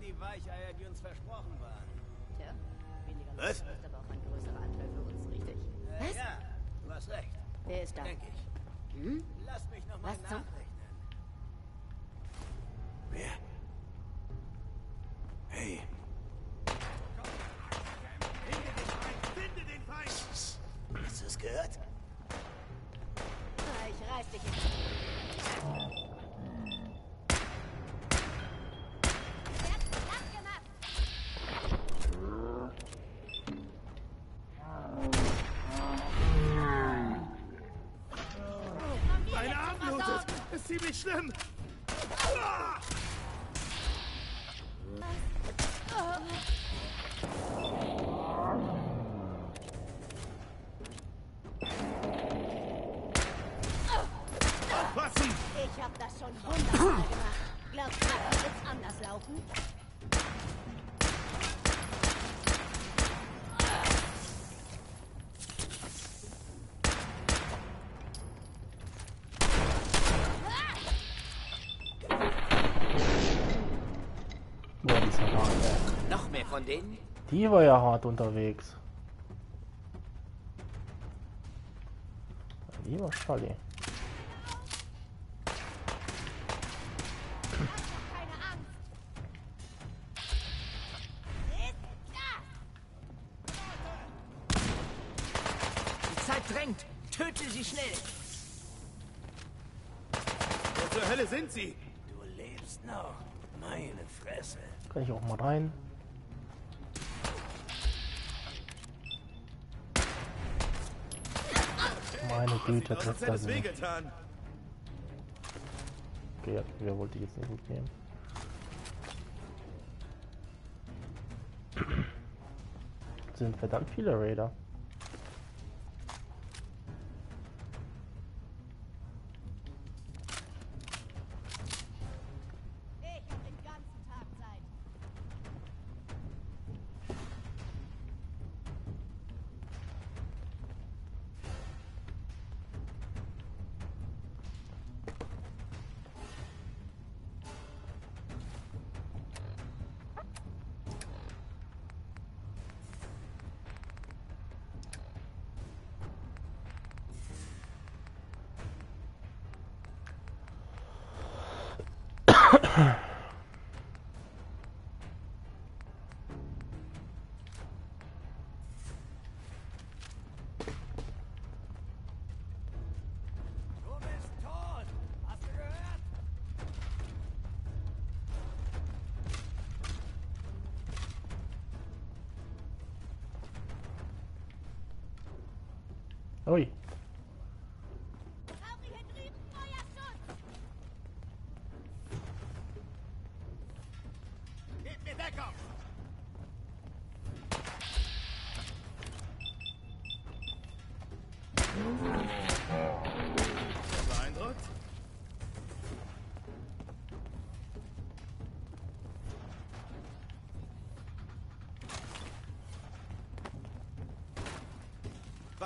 die Weicheier, die uns versprochen waren. Tja, weniger Was? Leute ist aber auch ein größerer Anteil für uns, richtig? Äh, Was? Ja, du hast recht. Wer ist da? Denke ich. Hm? Lass mich noch mal Was zum- nachrechnen. Wer? Hey. Finde den Feind! Hast du es gehört? Ich reiß dich jetzt. Ist Die war ja hart unterwegs. Die war Als trifft hätte das es wehgetan. Okay, ja, wer wollte ich jetzt nicht gut nehmen? sind verdammt viele Raider.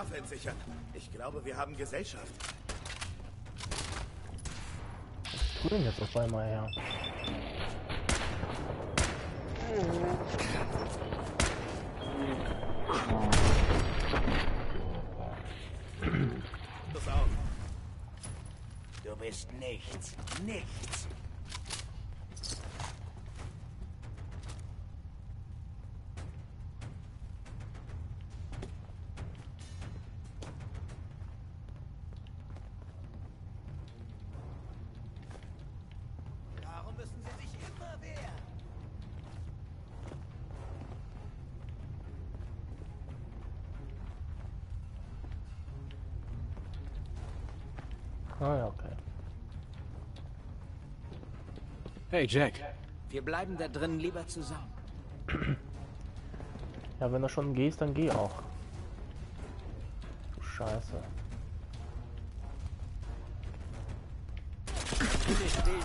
Waffe entsichern. Ich glaube, wir haben Gesellschaft. was tut denn jetzt auf einmal her? Das auf. Du bist nichts. Nichts. Hey Jack, Wir bleiben da drin lieber zusammen. Ja, wenn du schon gehst, dann geh auch. Du Scheiße. Still,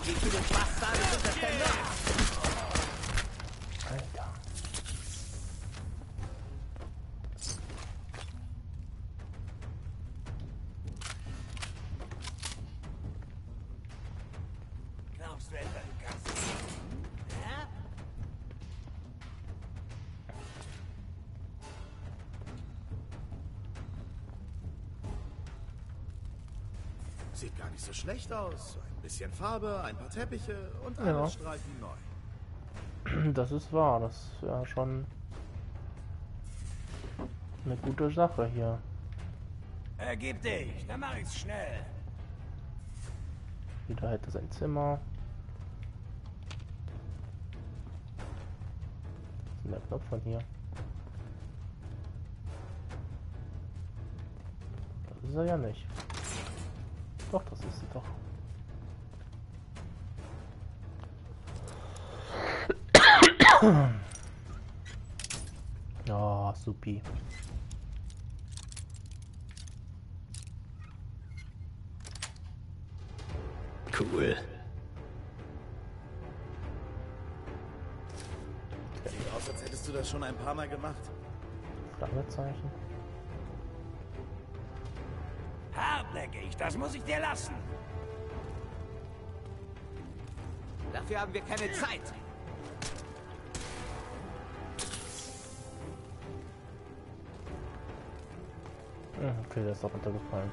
schlecht aus. Ein bisschen Farbe, ein paar Teppiche und Ja. alles streifen neu. Das ist wahr, das ist ja schon eine gute Sache hier. Ergib dich, dann mach ich's schnell. Jeder hätte sein Zimmer. Was ist der Knopf von hier? Das ist er ja nicht. Doch, das ist er doch. Ja, supi. Cool. Sieht aus, als hättest du das schon ein paar Mal gemacht. Fragezeichen. Das muss ich dir lassen. Dafür haben wir keine Zeit. Hm, Okay, der ist doch runtergefallen.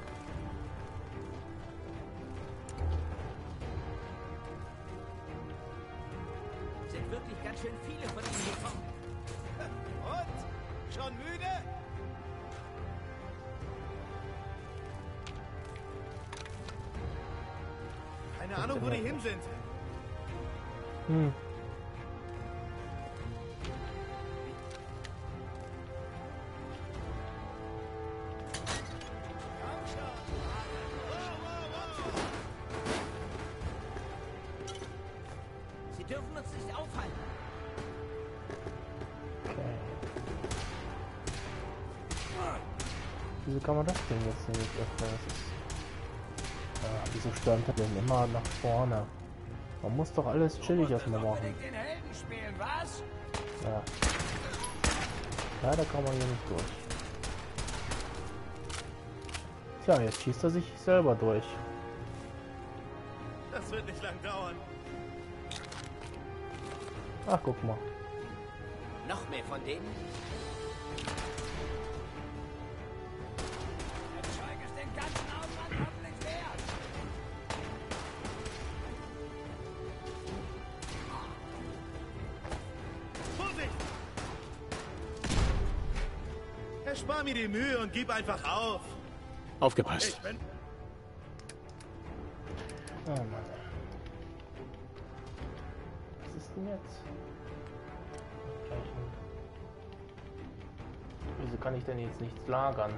Ah, wieso stürmt er denn immer nach vorne? Man muss doch alles chillig erstmal machen. Unbedingt den Helden spielen, was? Ja. Leider kann man hier nicht durch. Tja, jetzt schießt er sich selber durch. Das wird nicht lang dauern. Ach, guck mal. Noch mehr von denen? Mir die Mühe und gib einfach auf. Aufgepasst. Ich bin... Oh Mann. Was ist denn jetzt? Wieso kann ich denn jetzt nichts lagern?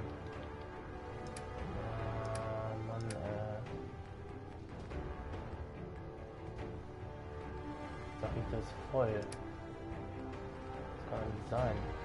Ah, Mann, äh. Sag ich, das ist voll. Das kann nicht sein.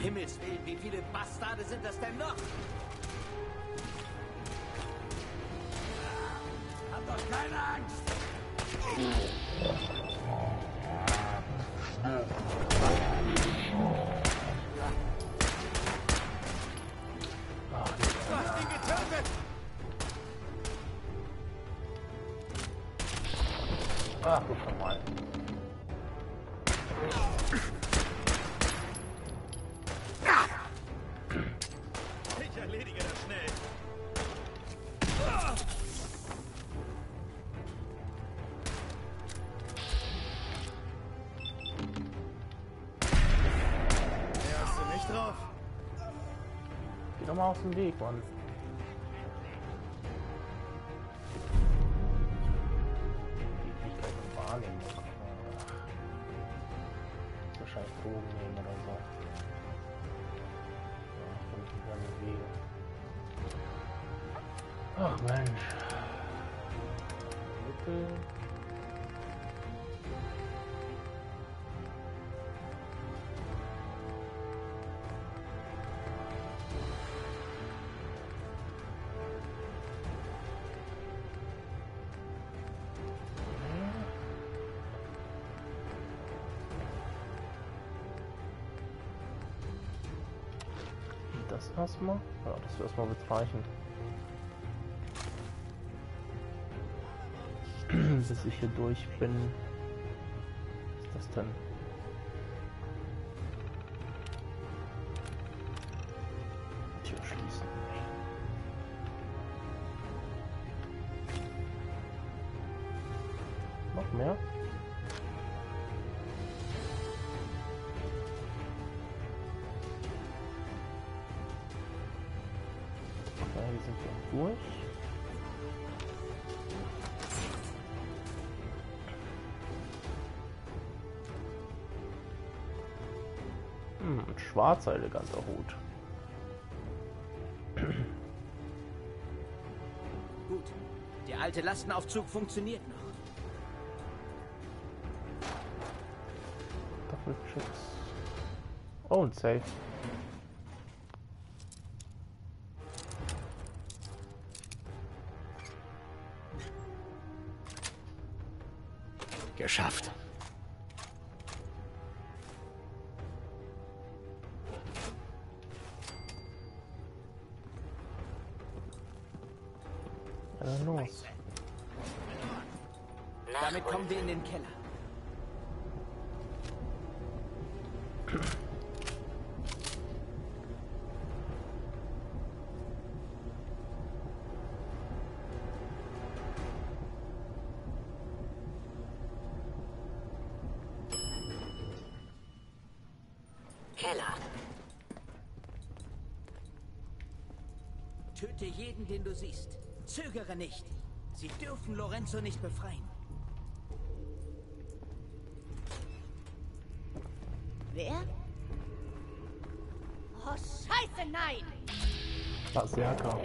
Himmels Willen, wie viele Bastarde sind das denn noch? Geh doch mal erstmal? Ja, das erstmal wird. Bis ich hier durch bin. Hier sind wir durch. Hm, ein schwarzer eleganter Hut. Gut. Der alte Lastenaufzug funktioniert noch. Doppelschutz. Oh, ein Safe. Du siehst. Zögere nicht. Sie dürfen Lorenzo nicht befreien. Wer? Oh, scheiße, nein! Berserker.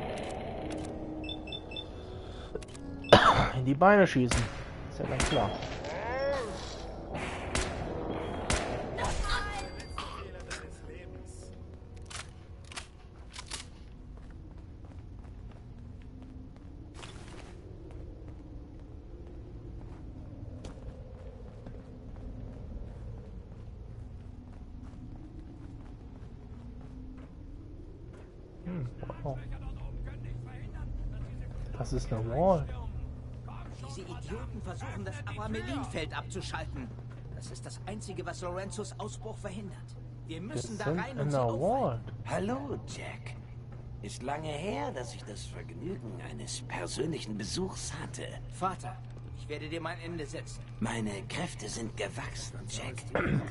In die Beine schießen. Ist ja ganz klar. Fehler deines Lebens. Hm, wow. Das ist eine Wall. Diese Idioten versuchen, das Abramelin-Feld abzuschalten. Das ist das Einzige, was Lorenzos Ausbruch verhindert. Wir müssen da rein in und sie. Wall. Hallo, Jack. Ist lange her, dass ich das Vergnügen eines persönlichen Besuchs hatte. Vater, ich werde dir mein Ende setzen. Meine Kräfte sind gewachsen, Jack.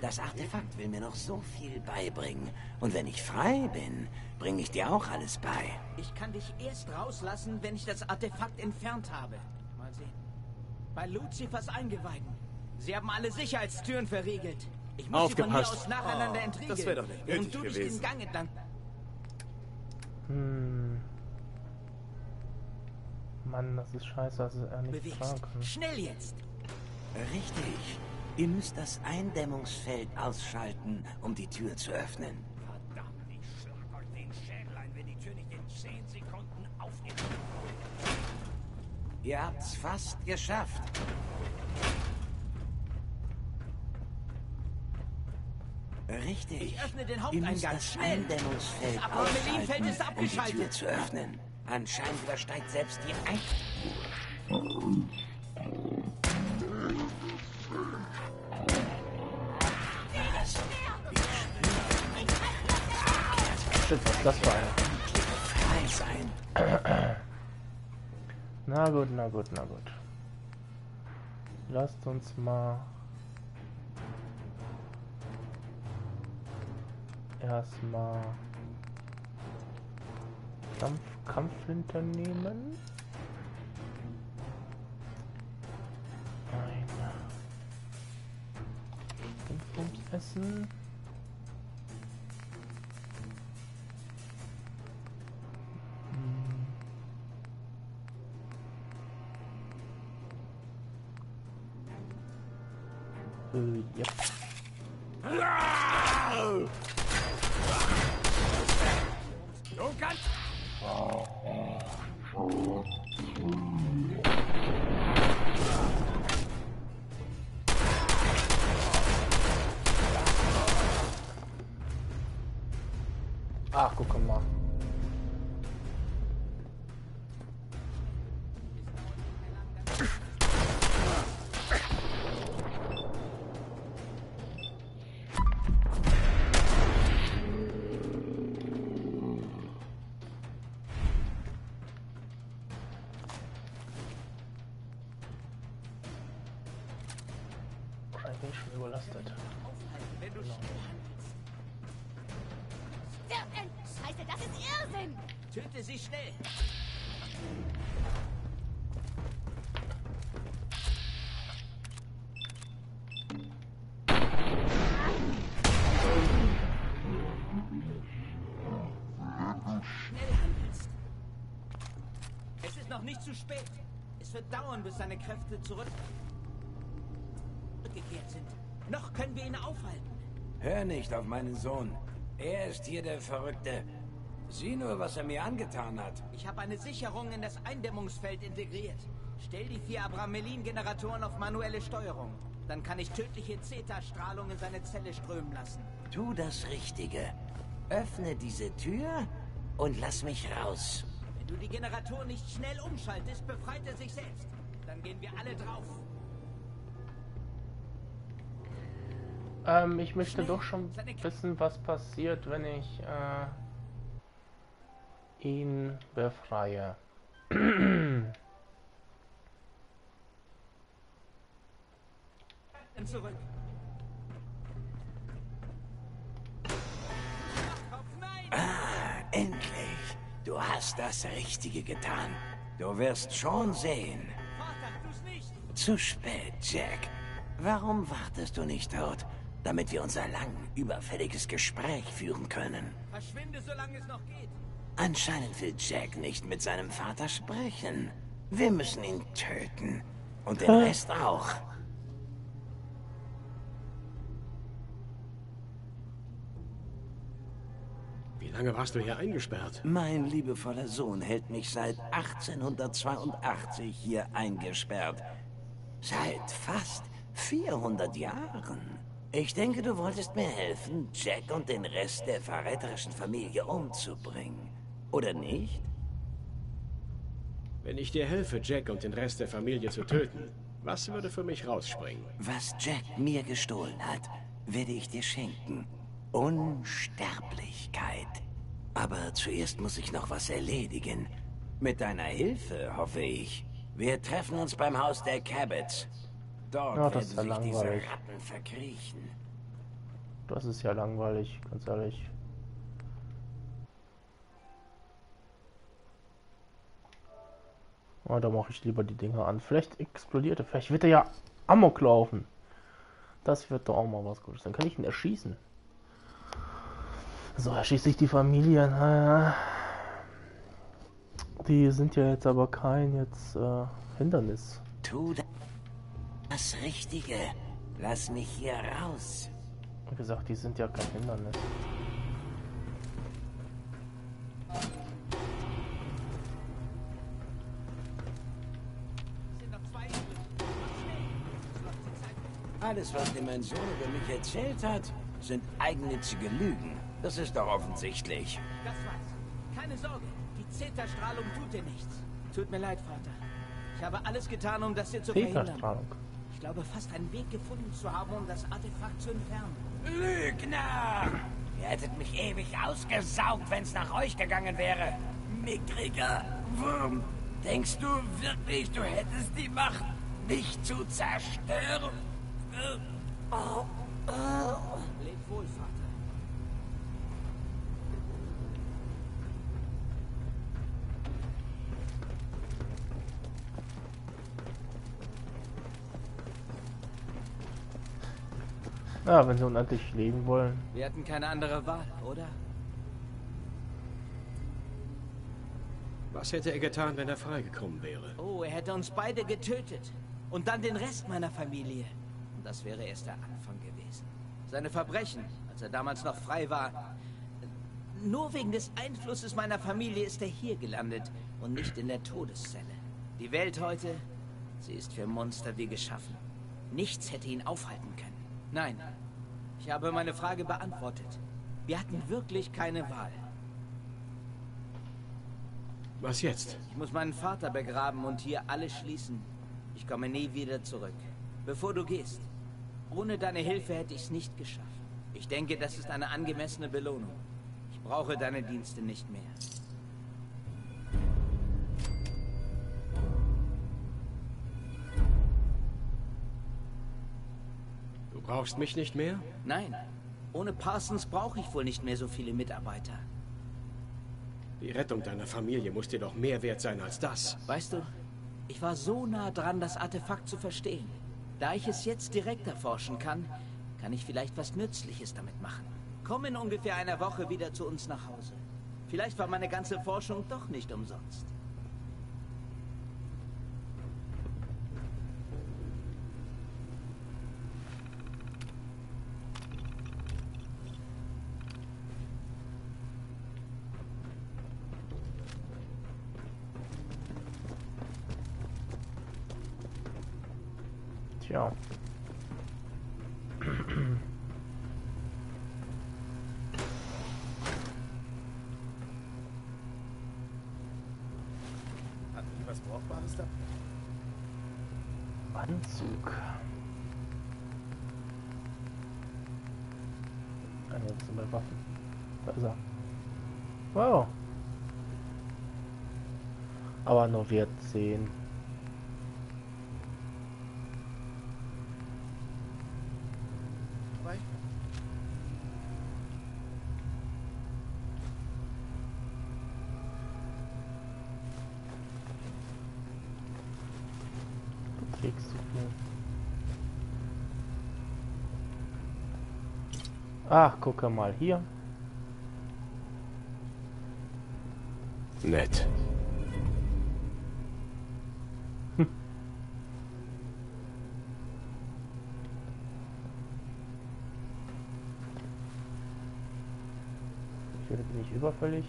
Das Artefakt will mir noch so viel beibringen. Und wenn ich frei bin, bringe ich dir auch alles bei. Ich kann dich erst rauslassen, wenn ich das Artefakt entfernt habe. Mal sehen. Bei Luzifers Eingeweiden. Sie haben alle Sicherheitstüren verriegelt. Ich muss sie von hier Aufgepasst. aus nacheinander Oh, entriegeln. das wär doch nicht nötig du dich gewesen. den Gang entlang... Hm. Mann, das ist scheiße, dass er nicht bewegst. fahren kann. Schnell jetzt! Richtig. Ihr müsst das Eindämmungsfeld ausschalten, um die Tür zu öffnen. Verdammt, ich schlag euch den Schädel ein, wenn die Tür nicht in 10 Sekunden aufgeht. Ihr habt's fast geschafft. Richtig. Ich öffne den Ihr müsst Haupteingang. das! Eindämmungsfeld Das Abramelin-Feld ausschalten, ist um die Tür abgeschaltet. zu öffnen. Anscheinend übersteigt selbst die Ein... Shit, was das für eine? Na gut, na gut, na gut. Lasst uns mal erstmal Kampf, Kampfflinte nehmen. Eine Dingsbums Essen. Hm. Äh, ja. Zu spät. Es wird dauern, bis seine Kräfte zurück zurückgekehrt sind. Noch können wir ihn aufhalten. Hör nicht auf meinen Sohn. Er ist hier der Verrückte. Sieh nur, was er mir angetan hat. Ich habe eine Sicherung in das Eindämmungsfeld integriert. Stell die vier Abramelin-Generatoren auf manuelle Steuerung. Dann kann ich tödliche Zeta-Strahlung in seine Zelle strömen lassen. Tu das Richtige. Öffne diese Tür und lass mich raus. Wenn du die Generatoren nicht schnell umschaltest, befreit er sich selbst. Dann gehen wir alle drauf. Ähm, ich möchte doch schon wissen, was passiert, wenn ich äh, ihn befreie. Das Richtige getan. Du wirst schon sehen. Vater, tu's nicht! Zu spät, Jack. Warum wartest du nicht dort, damit wir unser lang überfälliges Gespräch führen können? Verschwinde, solange es noch geht. Anscheinend will Jack nicht mit seinem Vater sprechen. Wir müssen ihn töten. Und den Rest auch. Lange warst du hier eingesperrt? Mein liebevoller Sohn hält mich seit 1882 hier eingesperrt. Seit fast 400 Jahren. Ich denke, du wolltest mir helfen, Jack und den Rest der verräterischen Familie umzubringen. Oder nicht? Wenn ich dir helfe, Jack und den Rest der Familie zu töten, was würde für mich rausspringen? Was Jack mir gestohlen hat, werde ich dir schenken. Unsterblichkeit. Aber zuerst muss ich noch was erledigen. Mit deiner Hilfe, hoffe ich. Wir treffen uns beim Haus der Cabots. Dort Ja, das ist werden ja sich diese langweilig. Ratten verkriechen. Das ist ja langweilig, ganz ehrlich. Oh, da mache ich lieber die Dinger an. Vielleicht explodiert er, vielleicht wird er ja Amok laufen. Das wird doch auch mal was Gutes. Dann kann ich ihn erschießen. So, erschieße ich die Familie. Naja. Die sind ja jetzt aber kein jetzt äh, Hindernis. Tu das Richtige. Lass mich hier raus. Wie gesagt, die sind ja kein Hindernis. Alles, was dir mein Sohn über mich erzählt hat, sind eigennützige Lügen. Das ist doch offensichtlich. Das war's. Keine Sorge. Die Zeta-Strahlung tut dir nichts. Tut mir leid, Vater. Ich habe alles getan, um das hier zu verhindern. Ich glaube, fast einen Weg gefunden zu haben, um das Artefakt zu entfernen. Lügner! Ihr hättet mich ewig ausgesaugt, wenn's nach euch gegangen wäre. Mickriger Wurm. Denkst du wirklich, du hättest die Macht, mich zu zerstören? Leb wohl, Vater. Ja, wenn sie unendlich leben wollen. Wir hatten keine andere Wahl, oder? Was hätte er getan, wenn er freigekommen wäre? Oh, er hätte uns beide getötet. Und dann den Rest meiner Familie. Und das wäre erst der Anfang gewesen. Seine Verbrechen, als er damals noch frei war. Nur wegen des Einflusses meiner Familie ist er hier gelandet und nicht in der Todeszelle. Die Welt heute, sie ist für Monster wie geschaffen. Nichts hätte ihn aufhalten können. Nein, ich habe meine Frage beantwortet. Wir hatten wirklich keine Wahl. Was jetzt? Ich muss meinen Vater begraben und hier alles schließen. Ich komme nie wieder zurück. Bevor du gehst. Ohne deine Hilfe hätte ich es nicht geschafft. Ich denke, das ist eine angemessene Belohnung. Ich brauche deine Dienste nicht mehr. Brauchst mich nicht mehr? Nein, ohne Parsons brauche ich wohl nicht mehr so viele Mitarbeiter. Die Rettung deiner Familie muss dir doch mehr wert sein als das. Weißt du, ich war so nah dran, das Artefakt zu verstehen. Da ich es jetzt direkt erforschen kann, kann ich vielleicht was Nützliches damit machen. Komm in ungefähr einer Woche wieder zu uns nach Hause. Vielleicht war meine ganze Forschung doch nicht umsonst. Tja. Hatten die was Brauchbares da? Anzug. Sind wir Waffen. Da ist er. Wow. Aber nur wir zehn. Dabei? Du trägst zu viel. Ach, gucke mal hier. Nett. Ich werde bin ich überfällig.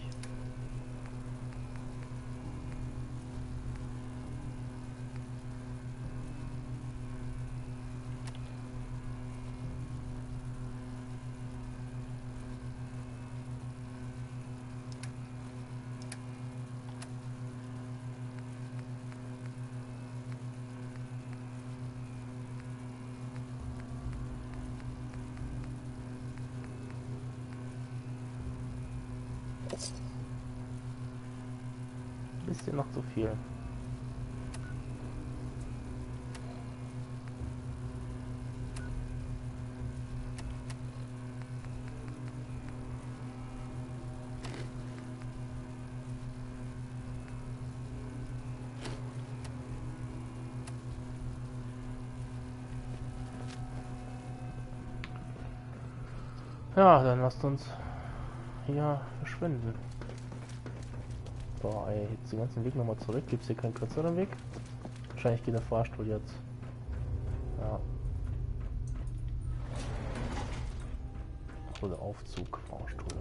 Bisschen noch zu viel. Ja, dann lasst uns hier verschwinden. Boah, ey, jetzt den ganzen Weg nochmal zurück. Gibt es hier keinen kürzeren Weg? Wahrscheinlich geht der Fahrstuhl jetzt. Ja. Oder Aufzug, Fahrstuhl.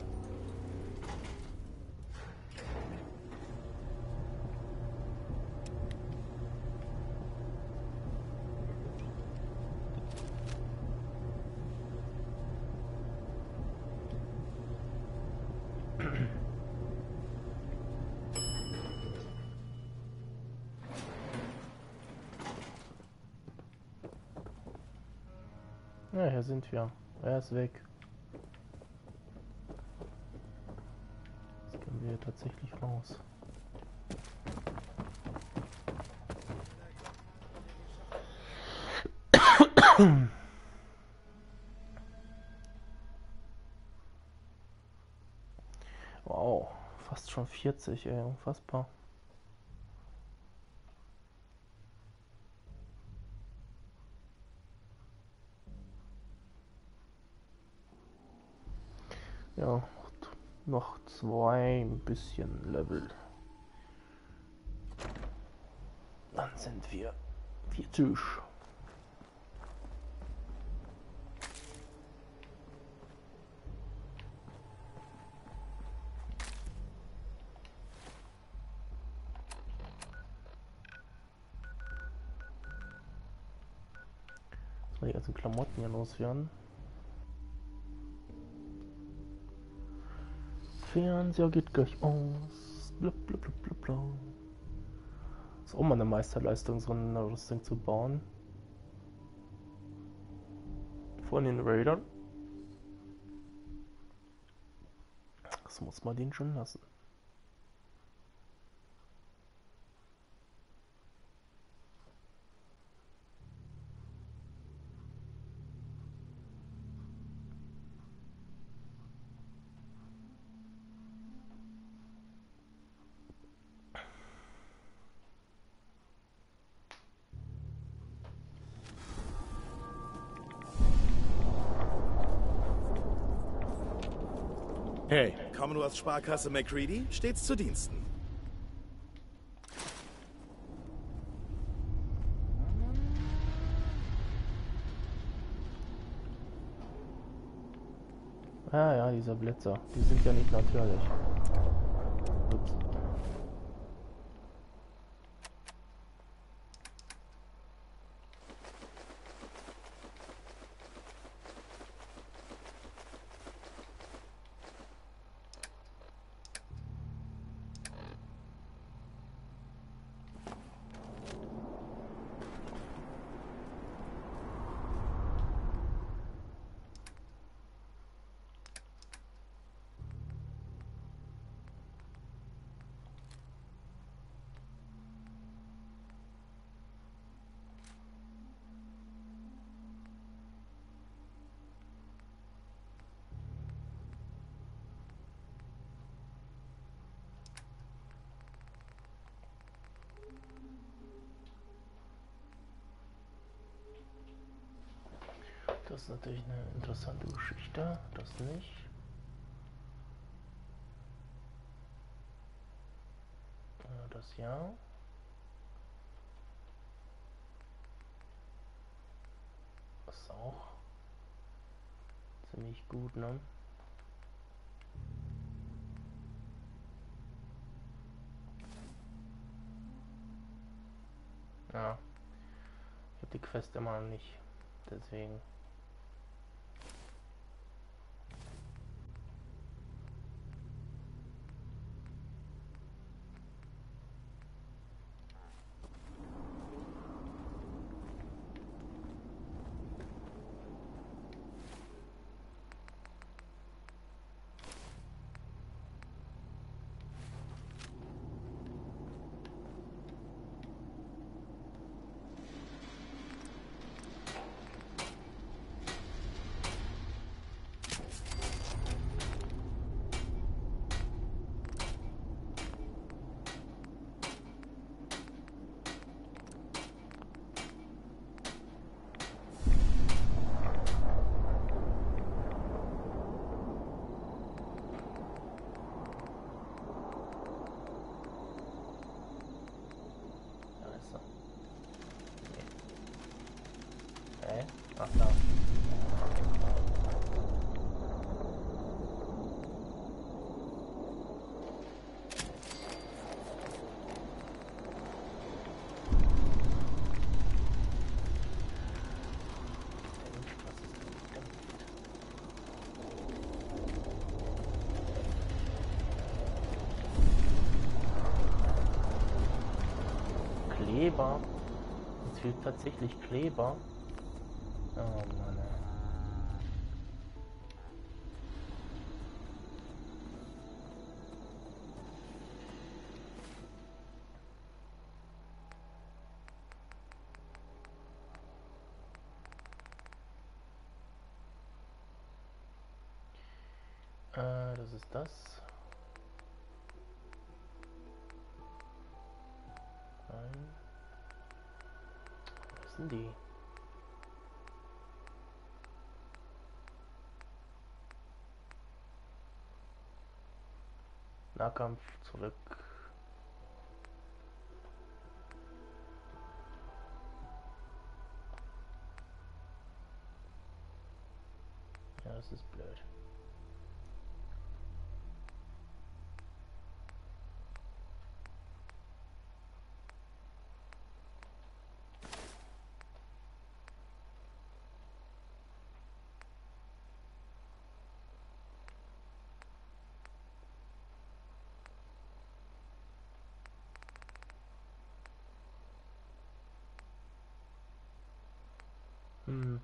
Ja, hier sind wir. Er ist weg. Jetzt können wir tatsächlich raus. Wow, fast schon 40, ey, unfassbar. Ja, noch zwei ein bisschen Level. Dann sind wir fertig. Soll ich also Klamotten hier loswerden? Fernseher geht gleich aus. Blub, blub, blub. Ist auch mal eine Meisterleistung, so eine Rüstung zu bauen. Von den Raidern. Das muss man den schon lassen. Hey, Commonwealth Sparkasse McCready, stets zu Diensten. Ja, ja, diese Blitzer. Die sind ja nicht natürlich. Natürlich eine interessante Geschichte. Das nicht. Äh, Das ja. Das ist auch ziemlich gut, ne? Ja. Ich habe die Quest immer noch nicht. Deswegen. Da ist er. Nee. Hä? Ach da. Mensch, was ist denn damit? Kleber. Es fehlt tatsächlich Kleber. Oh Mann. Äh, das ist das. Nein heißen die? Nahkampf zurück. Hm.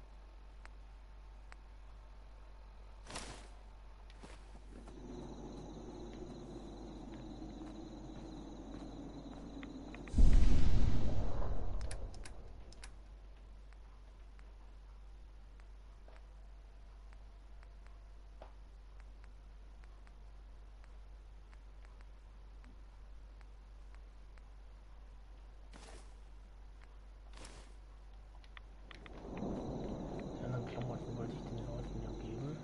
Die anderen Klamotten wollte ich den Leuten ja geben.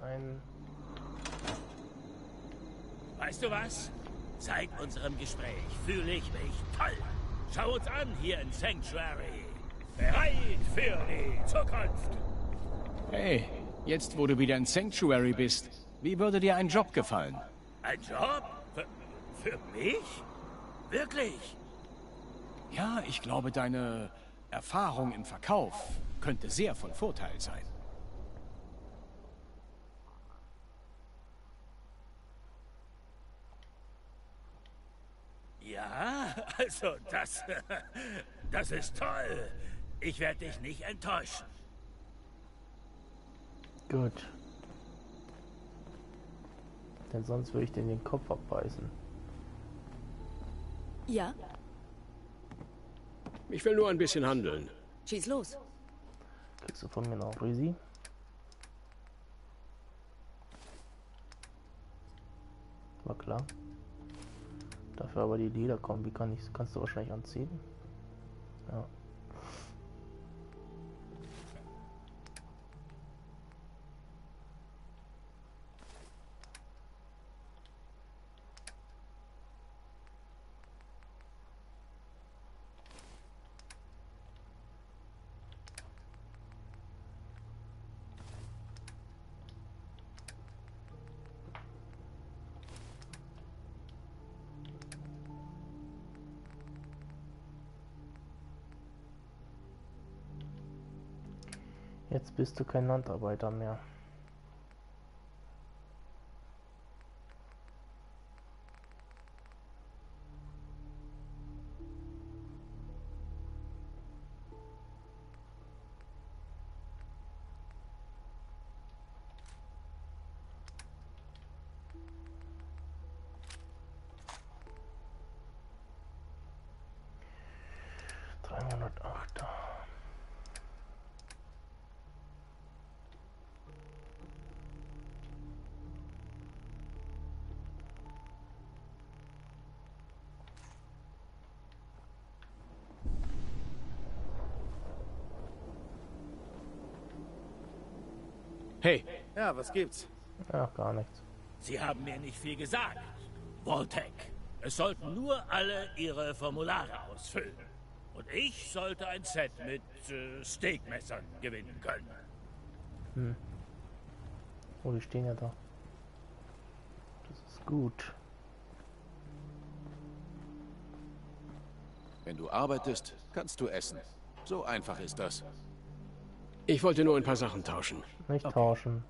Ein Weißt du was? Seit unserem Gespräch fühle ich mich toll. Schau uns an hier in Sanctuary. Bereit für die Zukunft. Hey, jetzt wo du wieder in Sanctuary bist, wie würde dir ein Job gefallen? Ein Job? Für, für mich? Wirklich? Ja, ich glaube, deine Erfahrung im Verkauf könnte sehr von Vorteil sein. Ja, also das. Das ist toll. Ich werde dich nicht enttäuschen. gut. Denn sonst würde ich dir den Kopf abbeißen. Ja, Ich will nur ein bisschen handeln. schieß los. Kriegst du von mir noch Risi? War klar. Dafür aber die Lederkombi kann ich, kannst du wahrscheinlich anziehen. Ja. Jetzt bist du kein Landarbeiter mehr. Ja, was gibt's? Ach, gar nichts. Sie haben mir nicht viel gesagt. Voltec. Es sollten nur alle ihre Formulare ausfüllen. Und ich sollte ein Set mit äh, Steakmessern gewinnen können. Oh, die stehen ja da. Das ist gut. Wenn du arbeitest, kannst du essen. So einfach ist das. Ich wollte nur ein paar Sachen tauschen. Nicht tauschen.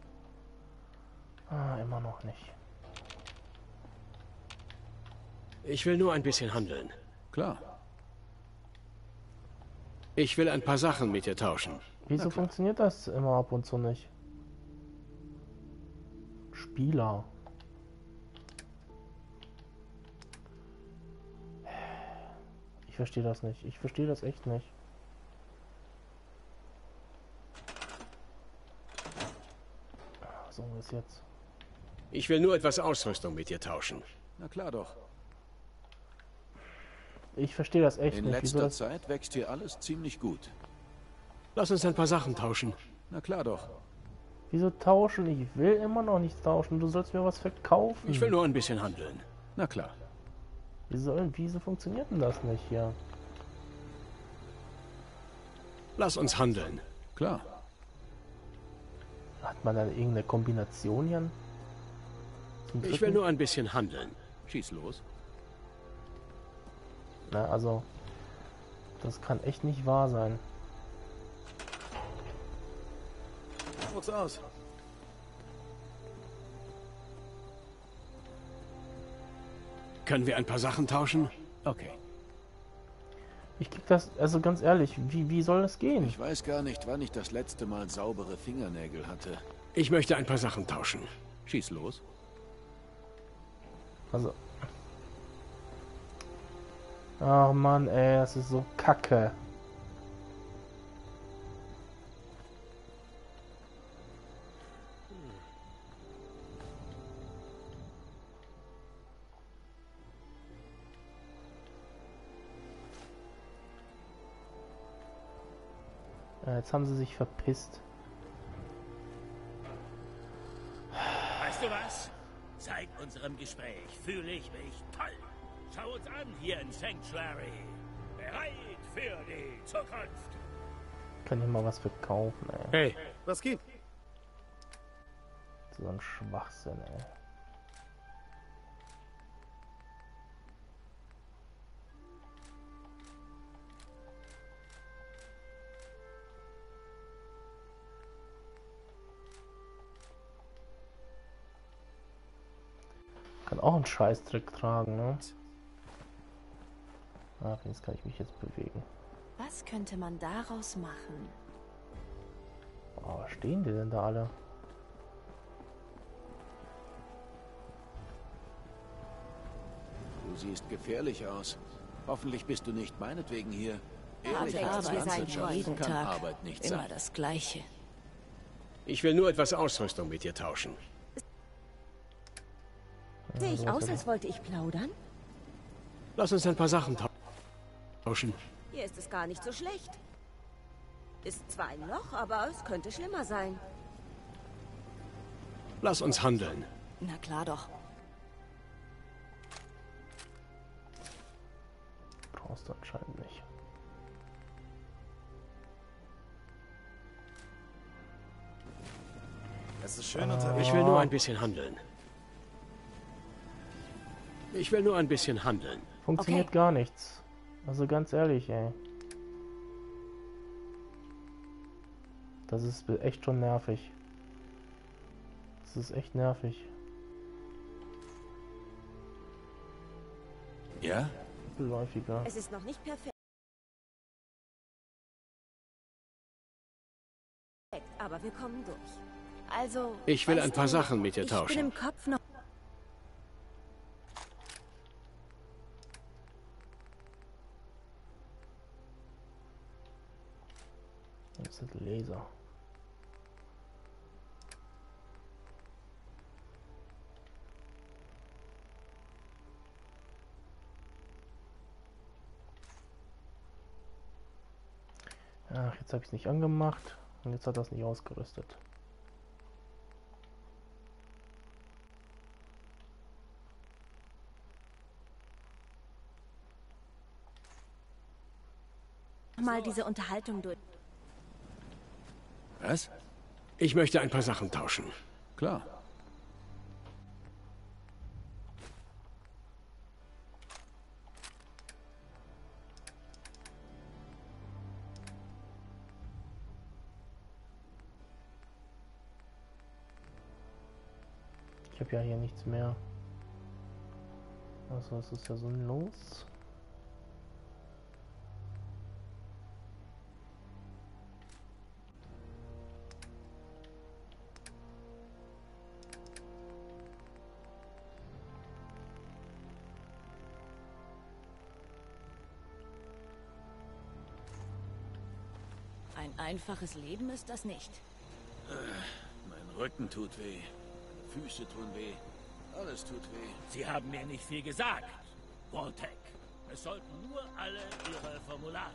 Ah, immer noch nicht. Ich will nur ein bisschen handeln. Klar. Ich will ein paar Sachen mit dir tauschen. Wieso funktioniert das immer ab und zu nicht? Spieler. Ich verstehe das nicht. Ich verstehe das echt nicht. So ist jetzt. Ich will nur etwas Ausrüstung mit dir tauschen. Na klar doch. Ich verstehe das echt In nicht. Wieso letzter das, Zeit wächst hier alles ziemlich gut. Lass uns ein paar Sachen tauschen. Na klar doch. wieso tauschen? Ich will immer noch nicht tauschen. Du sollst mir was verkaufen. Ich will nur ein bisschen handeln. Na klar. Wieso, wieso funktioniert denn das nicht hier? Lass uns handeln. Klar. Hat man da irgendeine Kombination hier? Ich will nur ein bisschen handeln. Schieß los. Na, also. Das kann echt nicht wahr sein. Schaut's aus. Können wir ein paar Sachen tauschen? Okay. Ich krieg das, also ganz ehrlich, wie, wie soll das gehen? Ich weiß gar nicht, wann ich das letzte Mal saubere Fingernägel hatte. Ich möchte ein paar Sachen tauschen. Schieß los. Also. Ach Mann, ey, das ist so kacke. Ja, Jetzt haben sie sich verpisst. Unserem Gespräch fühle ich mich toll. Schau uns an hier in Sanctuary. Bereit für die Zukunft. Kann ich mal was verkaufen, ey. Hey, Was geht? So ein Schwachsinn, ey. Auch einen Scheißdreck tragen, ne? Ach, jetzt kann ich mich jetzt bewegen. Was könnte man daraus machen? Oh, was stehen die denn da alle? Du siehst gefährlich aus. Hoffentlich bist du nicht meinetwegen hier. Ehrlich, Arbeit Landwirtschaft jeden kann Tag. Arbeit nicht Immer sein. das Gleiche. ich will nur etwas Ausrüstung mit dir tauschen. Sehe ich aus, als wollte ich plaudern? Lass uns ein paar Sachen tau- tauschen. Hier ist es gar nicht so schlecht. Ist zwar ein Loch, aber es könnte schlimmer sein. Lass uns handeln. Na klar doch. Brauchst du anscheinend nicht. Es ist schön unterwegs. Ich will nur ein bisschen handeln. Ich will nur ein bisschen handeln. Funktioniert Okay. gar nichts. Also ganz ehrlich, ey. Das ist echt schon nervig. Das ist echt nervig. Ja? Läufiger. Es ist noch nicht perfekt. Aber wir kommen durch. Also. Ich will ein paar du, Sachen mit dir Ich bin tauschen. im Kopf noch. Das sind Laser. Ach, jetzt habe ich es nicht angemacht und jetzt hat das nicht ausgerüstet. Mal diese Unterhaltung durch. Was? Ich möchte ein paar Sachen tauschen. Klar. Ich habe ja hier nichts mehr. Also es ist ja so Los. Einfaches Leben ist das nicht. Mein Rücken tut weh. Meine Füße tun weh. Alles tut weh. Sie haben mir nicht viel gesagt, Voltec. Es sollten nur alle Ihre Formulare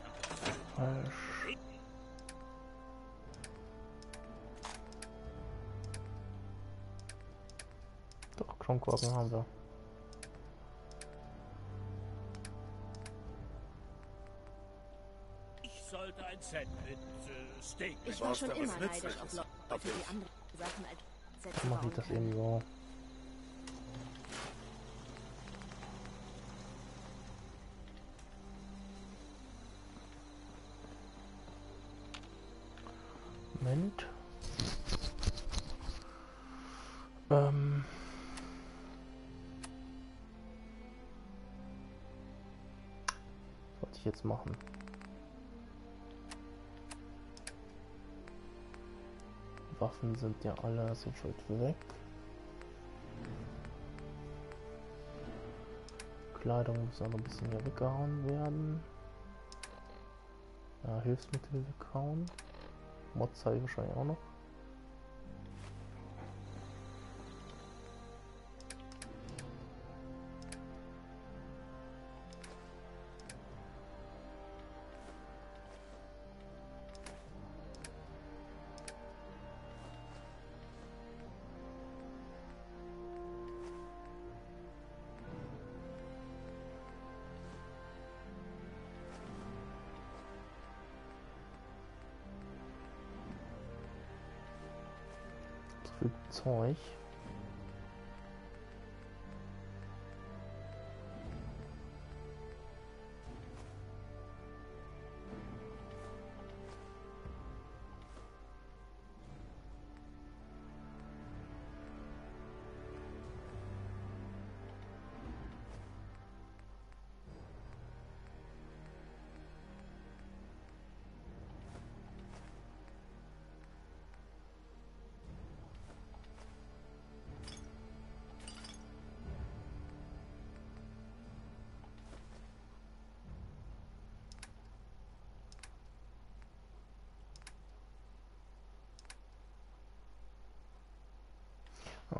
Falsch. Doch, Kronkorken haben wir. Ich sollte ein Set mit äh, Steak Ich war schon immer neidisch auf Leute, die andere Sachen als Sätze Mach ich das können. irgendwo. Moment. Ähm. Was wollte ich jetzt machen? Waffen sind ja alle sofort weg. Kleidung muss noch ein bisschen hier weggehauen werden. Ja, Hilfsmittel weghauen. Mods habe ich wahrscheinlich auch noch. Viel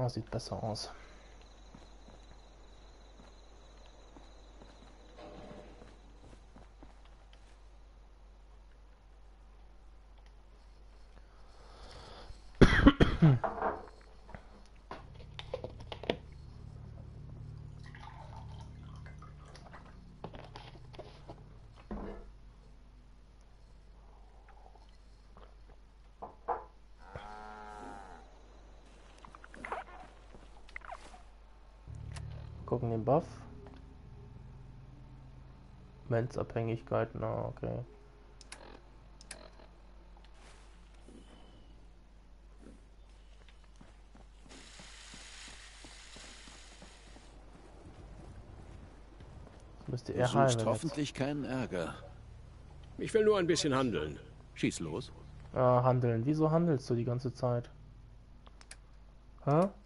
Zeug. Oh, Gucken den Buff. Menzabhängigkeit, na okay. Das müsste Du er heilen. suchst wenn jetzt- hoffentlich keinen Ärger. Ich will nur ein bisschen handeln. Schieß los. Ah, handeln. Wieso handelst du die ganze Zeit? Hä? Kannst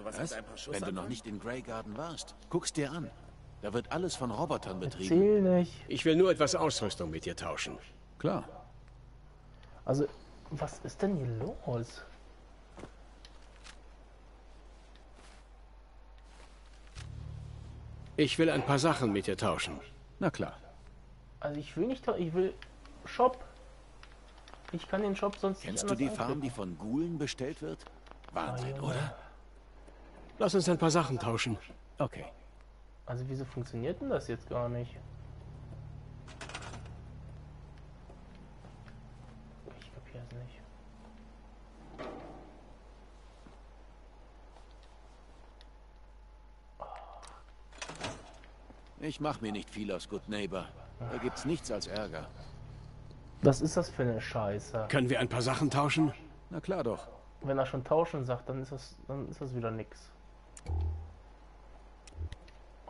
du was, ein paar Schuss Wenn du noch nicht in Grey Garden warst, guck's dir an. Da wird alles von Robotern betrieben. Erzähl nicht. Ich will nur etwas Ausrüstung mit dir tauschen. Klar. Also, was ist denn hier los? Ich will ein paar Sachen mit dir tauschen. Na klar. Also ich will nicht, ich will Shop. Ich kann den Shop sonst Kennst nicht du die Farm, die von Gulen bestellt wird? Wahnsinn, Junge. oder? Lass uns ein paar Sachen tauschen. Okay. Also wieso funktioniert denn das jetzt gar nicht? Ich kapiere es nicht. Ich mach mir nicht viel aus Good Neighbor. Da gibt's nichts als Ärger. Was ist das für eine Scheiße? Können wir ein paar Sachen tauschen? Na klar doch. Wenn er schon tauschen sagt, dann ist das, dann ist das wieder nix.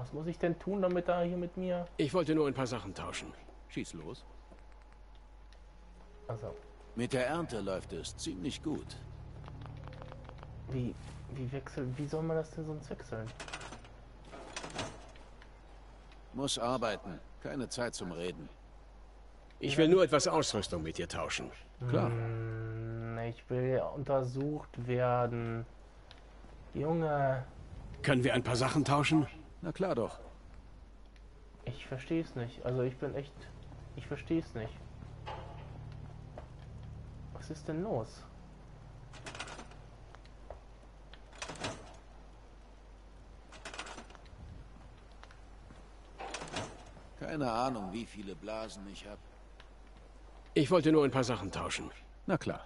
Was muss ich denn tun, damit er hier mit mir... Ich wollte nur ein paar Sachen tauschen. Schieß los. Also, Mit der Ernte läuft es ziemlich gut. wie, wie wechseln, wie soll man das denn sonst wechseln? Muss arbeiten. Keine Zeit zum Reden. Ich will nur etwas Ausrüstung mit dir tauschen. Klar. Hm, ich will ja untersucht werden. Junge, Können wir ein paar Sachen tauschen? Na klar doch. ich verstehe es nicht. Also ich bin echt, ich verstehe es nicht. Was ist denn los? Keine Ahnung, wie viele Blasen ich habe. Ich wollte nur ein paar Sachen tauschen. Na klar.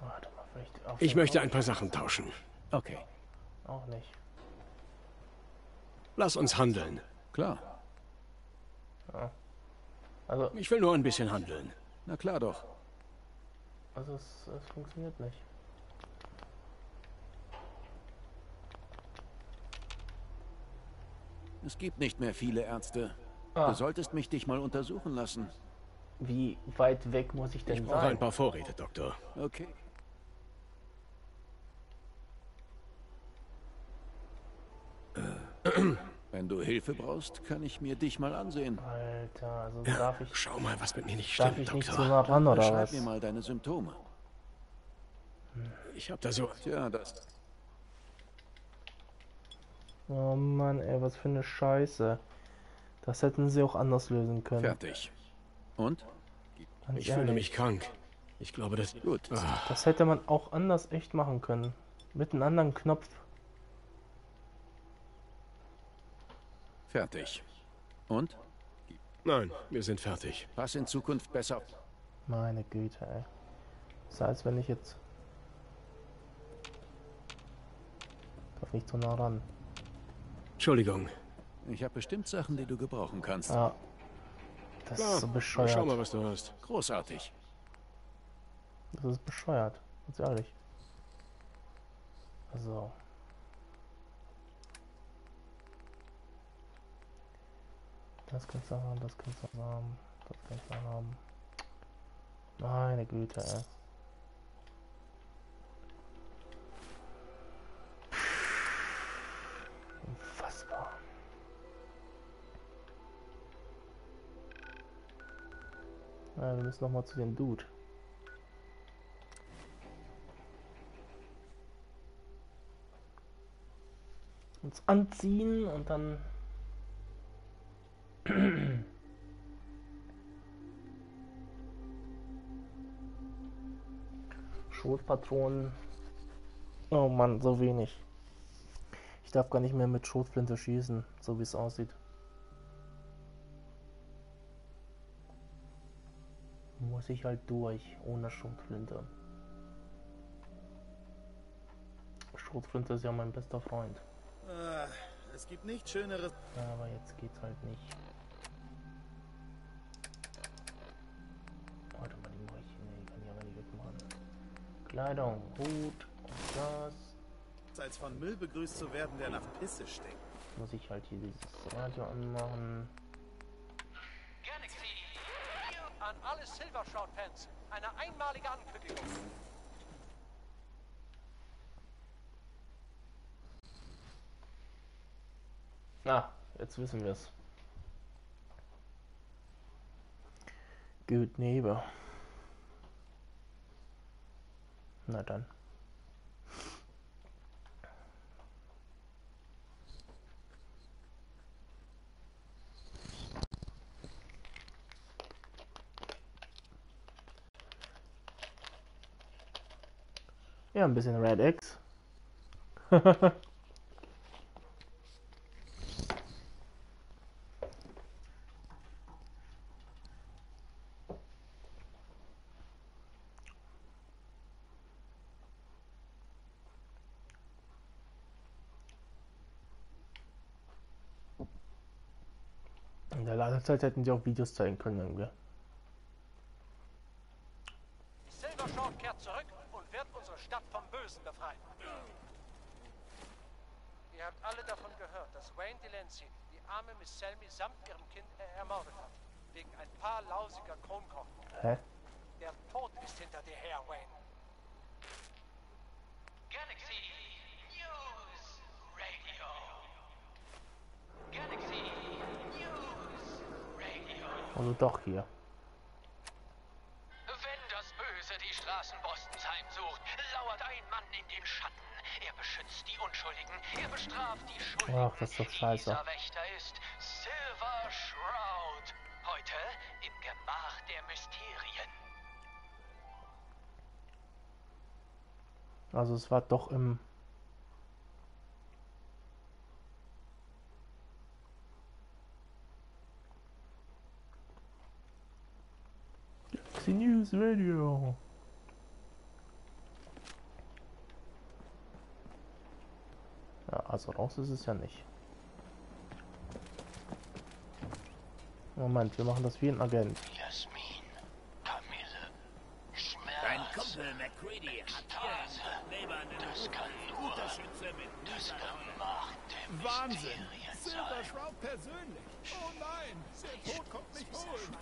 Warte mal, vielleicht auf Ich möchte ein paar Sachen tauschen. Okay. Auch nicht. Lass uns handeln. Klar. Also, Ich will nur ein bisschen handeln. Na klar doch. also es, es funktioniert nicht. Es gibt nicht mehr viele Ärzte. Ah. Du solltest mich dich mal untersuchen lassen. Wie weit weg muss ich denn Ich brauche sein? ein paar Vorräte, Doktor. Okay. Wenn du Hilfe brauchst, kann ich mir dich mal ansehen. Alter, also darf ich, Schau mal, was mit mir nicht darf stimmt, ich nicht Doktor. so nah ran oder Beschreib was? mir mal deine Symptome. Ich hab da so... Tja, das. Oh Mann, ey, was für eine Scheiße. Das hätten sie auch anders lösen können. Fertig. Und? Ganz Ich fühle ehrlich. mich krank. Ich glaube, das... Gut. Ah, Das hätte man auch anders echt machen können. Mit einem anderen Knopf. Fertig. Und? nein, wir sind fertig. Pass in Zukunft besser. auf. Meine Güte, ey. Das ist, als wenn ich jetzt... Darf nicht so nah ran. Entschuldigung. Ich habe bestimmt Sachen, die du gebrauchen kannst. Ja. Das Ja, ist so bescheuert. Schau mal, was du hast. Großartig. Das ist bescheuert. Ganz ehrlich. So. Das kannst du haben, das kannst du haben, das kannst du haben. Meine Güte, ey. Unfassbar. Ja, wir müssen noch mal zu dem Dude. Uns anziehen und dann. Schrotpatronen. Oh Mann, so wenig. Ich darf gar nicht mehr mit Schrotflinte schießen, so wie es aussieht. Muss ich halt durch, ohne Schrotflinte. Schrotflinte ist ja mein bester Freund. Ah, es gibt nichts Schöneres. Aber jetzt geht's halt nicht. Warte mal, die Mulch. Nee, kann ich aber nicht wegmachen. Kleidung, Hut und das. als von Müll begrüßt zu werden, der nach Pisse stinkt. Muss ich halt hier dieses Radio anmachen. Geschehen. An alle Silvershroud-Fans eine einmalige Ankündigung. Ah, jetzt wissen wir es. Gut, Neighbor. Na dann. Ja, ein bisschen Red X. Zeit hätten sie auch Videos zeigen können, gell? Silvershore kehrt zurück und wird unsere Stadt vom Bösen befreien. Ihr habt alle davon gehört, dass Wayne Delancey die arme Miss Selmy samt ihrem Kind ermordet hat. Wegen ein paar lausiger Kronkorken. Hä? Der Tod ist hinter dir her, Wayne. Radio. Also doch hier. Wenn das Böse die Straßen Bostons heimsucht, lauert ein Mann in den Schatten. Er beschützt die Unschuldigen, er bestraft die Schuldigen. Ach, das ist doch scheiße. Dieser Wächter ist Silver Shroud. Heute im Gemach der Mysterien. Also es war doch im... News Radio. Ja, also raus ist es ja nicht. Moment, wir machen das wie ein Agent. Jasmin, Kamille, Schmerz. Dein Kumpel McCready einen Das kann nur guter Schütze mit das Niederhauen. Gemach der Wahnsinn! Silver. Shroud persönlich! Oh nein! Der Tod kommt mich Süßer holen!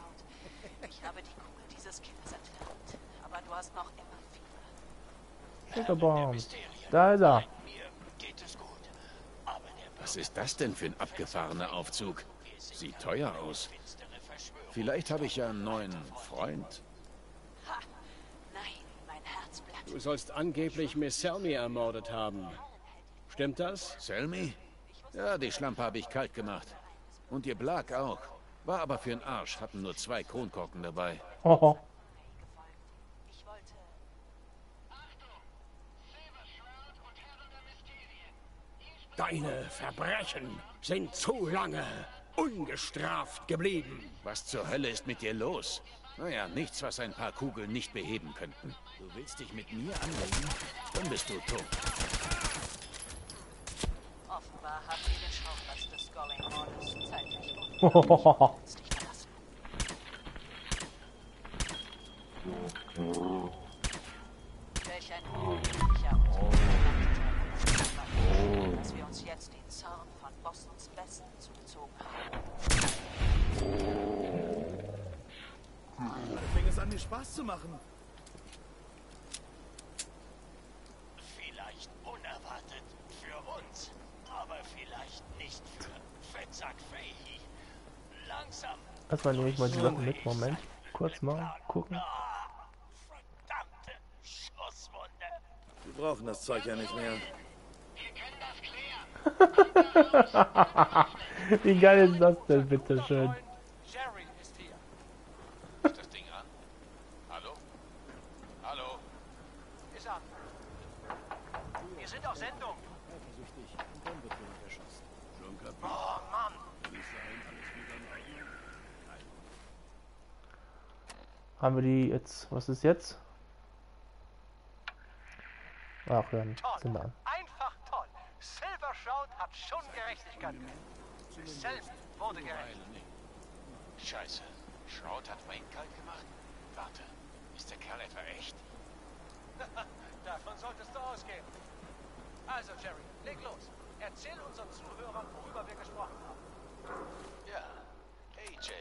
Ich habe die Kugel dieses Kindes entfernt. Aber du hast noch immer Fieber. Da ist er. Mir geht es gut. Aber der Was ist das denn für ein abgefahrener Aufzug? Sieht teuer aus. Vielleicht habe ich ja einen neuen Freund. Ha! Nein, mein Herzblatt. Du sollst angeblich Miss Selmy ermordet haben. Stimmt das? Selmy? Ja, die Schlampe habe ich kalt gemacht. Und ihr Blag auch. War aber für den Arsch, hatten nur zwei Kronkorken dabei. Wollte. Deine Verbrechen sind zu lange ungestraft geblieben. Was zur Hölle ist mit dir los? Naja, nichts, was ein paar Kugeln nicht beheben könnten. Du willst dich mit mir anlegen? Dann bist du tot. Offenbar haben sie den Schauplatz des Golling-Mordes zeitlich Spaß zu machen. Vielleicht unerwartet für uns, aber vielleicht nicht für Fettsack Fahey. Langsam. Erstmal nehme ich mal die Sachen mit. Moment. Kurz mal gucken. Verdammte Schusswunde. Wir brauchen das Zeug ja nicht mehr. Wir können das klären. Wie geil ist das denn, bitteschön? Freund Jerry ist hier. Ist das Ding an? Hallo? Hallo? Ist an. Wir sind auf Sendung. Eifersüchtig und dann wird jemand erschossen. Schon kapiert. Oh Mann. Haben wir die jetzt... Was ist jetzt? Ach, ja, sind wir an. Einfach toll. Silver Shroud hat schon Gerechtigkeit. Selmy wurde gerecht. Scheiße. Shroud hat Wayne kalt gemacht? Warte, ist der Kerl etwa echt? Davon solltest du ausgehen. Also, Jerry, leg los. Erzähl unseren Zuhörern, worüber wir gesprochen haben. Ja. AJ,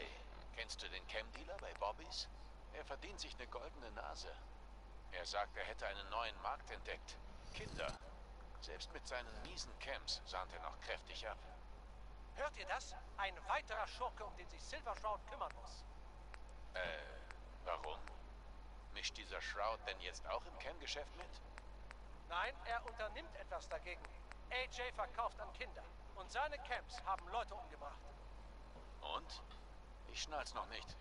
kennst du den Chem-Dealer bei Bobbys? Er verdient sich eine goldene Nase. Er sagt, er hätte einen neuen Markt entdeckt. Kinder. Selbst mit seinen miesen Camps sahnt er noch kräftig ab. Hört ihr das? Ein weiterer Schurke, um den sich Silver Shroud kümmern muss. Äh, warum? Mischt dieser Shroud denn jetzt auch im Chem-Geschäft mit? Nein, er unternimmt etwas dagegen. AJ verkauft an Kinder. Und seine Camps haben Leute umgebracht. Und? Ich schnall's noch nicht.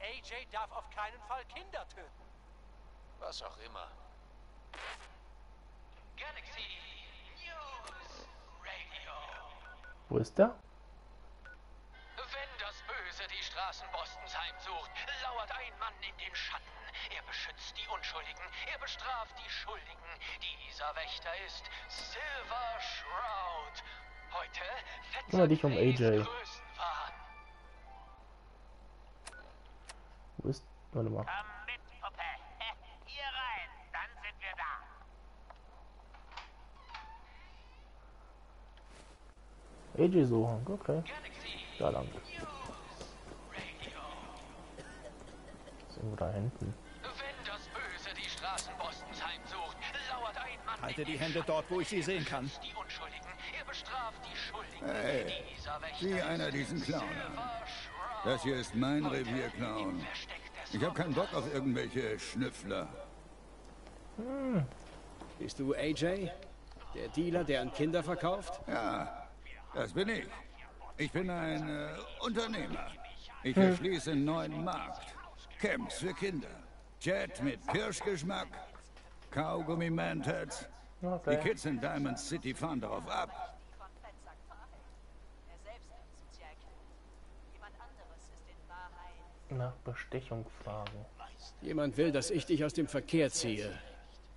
AJ darf auf keinen Fall Kinder töten. Was auch immer. Galaxy News Radio. Wo ist der? Wenn das Böse die Straßen Bostons heimsucht, lauert ein Mann in den Schatten. Er beschützt die Unschuldigen, er bestraft die Schuldigen. Dieser Wächter ist Silver Shroud. Heute Kümmere dich um AJ. Größenwahn. Wo ist... Warte mal. Komm mit, Puppe. Hier rein, dann sind wir da. AJ suchen, okay. Da lang. Ist irgendwo da hinten. Wenn das Böse die Straßen Bostons heimsucht, lauert ein Mann Halte die Hände dort, wo ich sie sehen kann. die Unschuldigen. Er bestraft die Schuldigen. Hey, Dieser Wächter sieh einer diesen Clown an. Das hier ist mein Revier, Clown. Ich habe keinen Bock auf irgendwelche Schnüffler. Hm. Bist du AJ? Der Dealer, der an Kinder verkauft? Ja, das bin ich. Ich bin ein äh, Unternehmer. Ich Hm. erschließe einen neuen Markt. Camps für Kinder. Jet mit Kirschgeschmack. Kaugummi Mantats. Okay. Die Kids in Diamond City fahren darauf ab. Er selbst gibt es uns ja erkennen. Jemand anderes ist in Wahrheit Nach Bestechung fragen. Jemand will, dass ich dich aus dem Verkehr ziehe.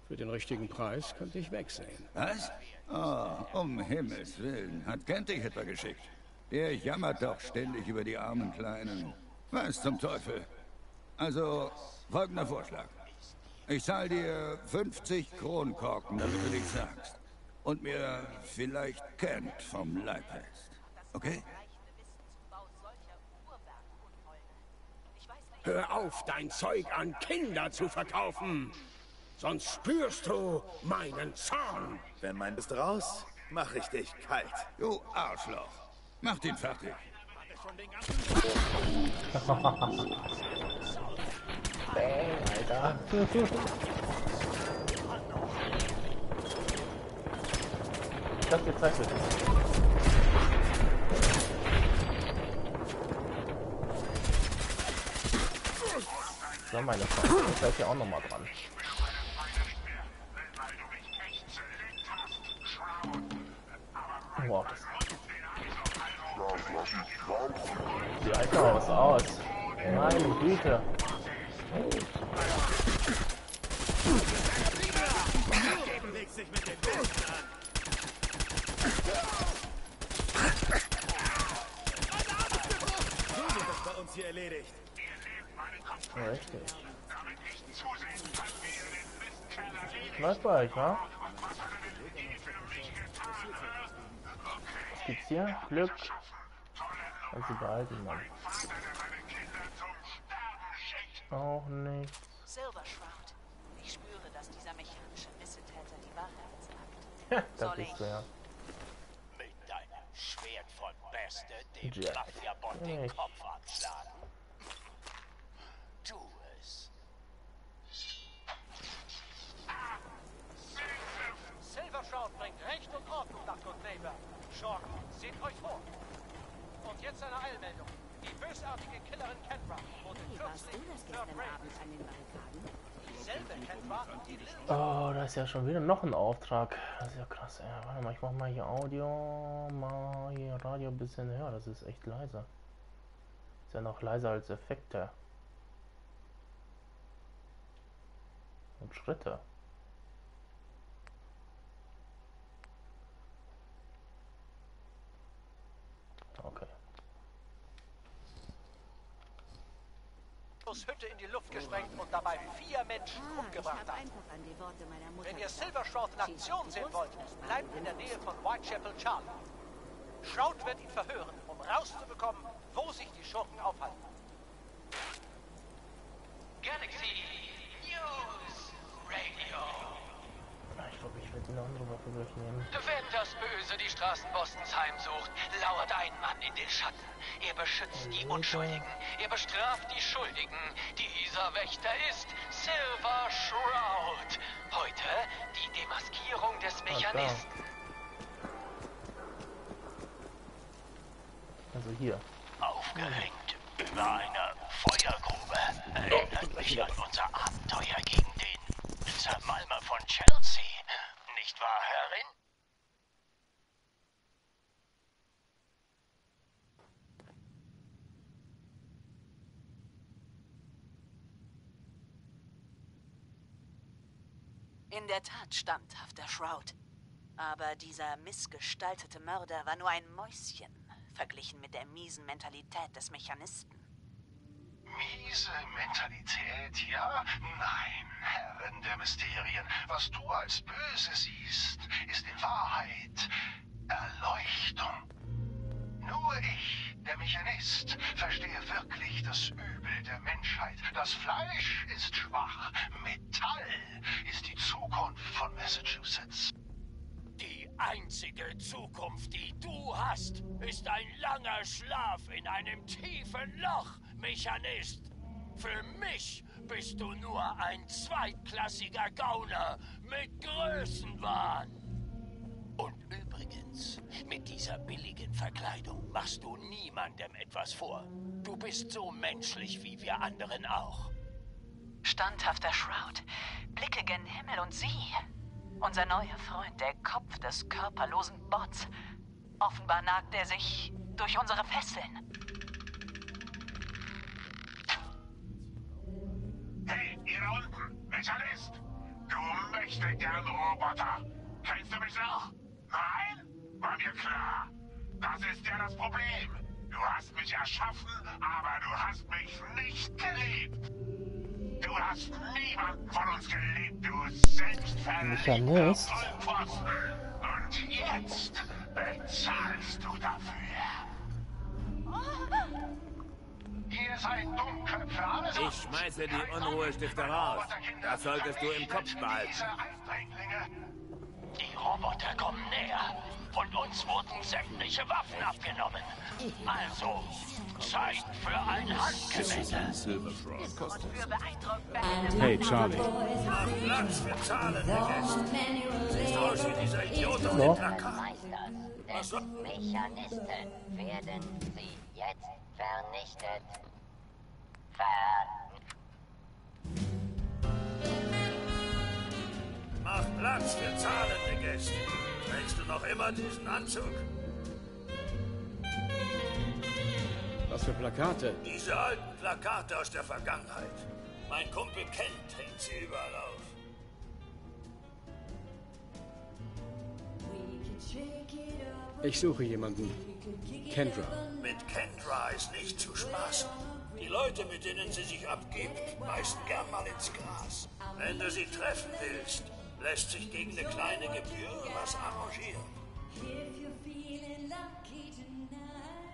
Für den richtigen Preis könnte ich wegsehen. Was? Oh, um Himmels Willen. Hat Kent dich etwa geschickt? Der jammert doch ständig über die armen Kleinen. Was zum Teufel? Also, folgender Vorschlag. Ich zahle dir 50 Kronkorken, damit du nichts sagst. Und mir vielleicht Kent vom Leib hältst. Okay? Hör auf, dein Zeug an Kinder zu verkaufen. Sonst spürst du meinen Zorn. Wenn mein bist raus, mach ich dich kalt. Du Arschloch. Mach den fertig. Bang, Alter. das gezeigt wird. So, meine Freunde, ich seid hier auch nochmal dran. Wow, das sieht einfach was aus. Meine Güte. Erledigt. Richtig. Was bei euch, wa? Was gibt's hier? Glück. Sie behalten, Mann. Auch nichts. Silver Shroud. Ich spüre, dass dieser mechanische Missetäter die Wahrheit sagt. Ja, da Soll bist ich? du ja. Mit deinem Schwert von Beste dem Jack. Mafiabond den Nicht. Kopf abschlagen. Shroud bringt Recht und Ordnung nach Good Neighbor. Schurken, seht euch vor. Und jetzt eine Eilmeldung. Die bösartige Killerin Kendra wurde kürzlich Third Abend an den Barrikaden? Dieselbe Kendra, die Oh, da ist ja schon wieder noch ein Auftrag. Das ist ja krass, ey. Warte mal, ich mach mal hier Audio, mal hier Radio ein bisschen höher. Das ist echt leise. Ist ja noch leiser als Effekte. Und Schritte. Hütte in die Luft gesprengt und dabei vier Menschen Ah, umgebracht hat. einfach an die Worte meiner Mutter Wenn ihr gedacht. Silver Shroud in Aktion sehen wollt, bleibt in der Nähe von Whitechapel Charlie. Shroud wird ihn verhören, um rauszubekommen, wo sich die Schurken aufhalten. Galaxy News Radio. Glaube, ich werde eine andere Waffe gleich nehmen. Wenn das Böse die Straßen Bostons heimsucht, lauert ein Mann in den Schatten. Er beschützt die Unschuldigen. Er bestraft die Schuldigen. Dieser Wächter ist Silver Shroud. Heute die Demaskierung des Mechanisten. Also hier. Aufgehängt über einer Feuergrube. Erinnert mich an unser Abenteuer gegen den Zermalmer von Chelsea. Nicht wahr, Herrin? In der Tat standhafter Shroud. Aber dieser missgestaltete Mörder war nur ein Mäuschen, verglichen mit der miesen Mentalität des Mechanisten. Miese Mentalität, ja? Nein, Herrin der Mysterien. Was du als böse siehst, ist in Wahrheit Erleuchtung. isst, verstehe wirklich das Übel der Menschheit. Das Fleisch ist schwach. Metall ist die Zukunft von Massachusetts. Die einzige Zukunft, die du hast, ist ein langer Schlaf in einem tiefen Loch, Mechanist. Für mich bist du nur ein zweitklassiger Gauner mit Größenwahn. Und übrigens, mit dieser billigen Verkleidung machst du niemandem etwas vor. Du bist so menschlich wie wir anderen auch. Standhafter Shroud, blicke gen Himmel und sieh. Unser neuer Freund, der Kopf des körperlosen Bots. Offenbar nagt er sich durch unsere Fesseln. Da unten, Mechanist! Du möchte gern Roboter. Kennst du mich noch? Nein? War mir klar. Das ist ja das Problem. Du hast mich erschaffen, aber du hast mich nicht geliebt. Du hast niemanden von uns geliebt, du selbstverliebter? Vollpfosten. Und jetzt bezahlst du dafür. Ihr seid Dummköpfe, alles Ich schmeiße die Unruhestifter raus. Das solltest du im Kopf behalten. Die Roboter kommen näher. Und uns wurden sämtliche Waffen abgenommen. Also, Zeit für ein Handgemenge. Hey, Charlie. Platz für zahlende Gäste. Siehst aus wie dieser Idiot auf Ja. dem Plakat. Was soll... Mechanisten werden sie jetzt vernichtet. Ver... Mach Platz für zahlende Gäste. Trägst du noch immer diesen Anzug? Was für Plakate? Diese alten Plakate aus der Vergangenheit. Mein Kumpel Kent hängt sie überall auf. Ich suche jemanden. Kendra. Mit Kendra ist nicht zu spaßen. Die Leute, mit denen sie sich abgibt, beißen gern mal ins Gras. Wenn du sie treffen willst, lässt sich gegen eine kleine Gebühr was arrangieren.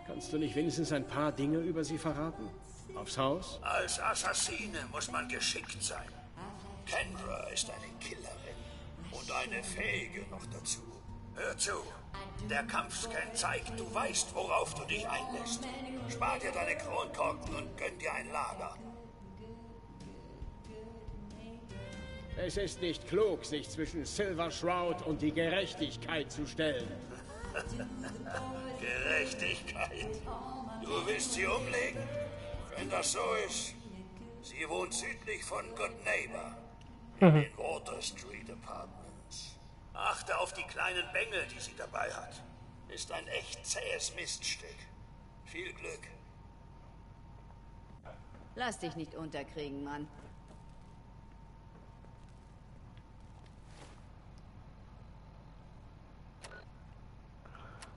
Kannst du nicht wenigstens ein paar Dinge über sie verraten? Aufs Haus? Als Assassine muss man geschickt sein. Kendra ist eine Killerin und eine fähige noch dazu. Hör zu. Der Kampfscan zeigt, du weißt, worauf du dich einlässt. Spar dir deine Kronkorken und gönn dir ein Lager. Es ist nicht klug, sich zwischen Silver Shroud und die Gerechtigkeit zu stellen. Gerechtigkeit. Du willst sie umlegen? Wenn das so ist, sie wohnt südlich von Good Neighbor. In den Water Street Apartments. Achte auf die kleinen Bengel, die sie dabei hat. Ist ein echt zähes Miststück. Viel Glück. Lass dich nicht unterkriegen, Mann.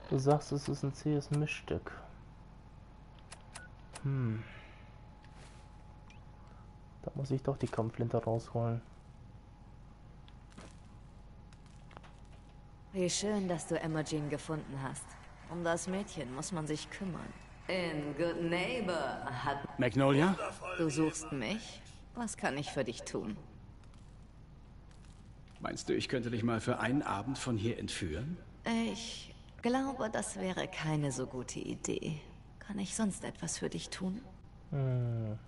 Du sagst, es ist ein zähes Mischstück. Hm. Da muss ich doch die Kampfflinte rausholen. Wie schön, dass du Emma Jean gefunden hast. Um das Mädchen muss man sich kümmern. In Good Neighbor hat... Magnolia? Du suchst mich? Was kann ich für dich tun? Meinst du, ich könnte dich mal für einen Abend von hier entführen? Ich glaube, das wäre keine so gute Idee. Kann ich sonst etwas für dich tun? Hm.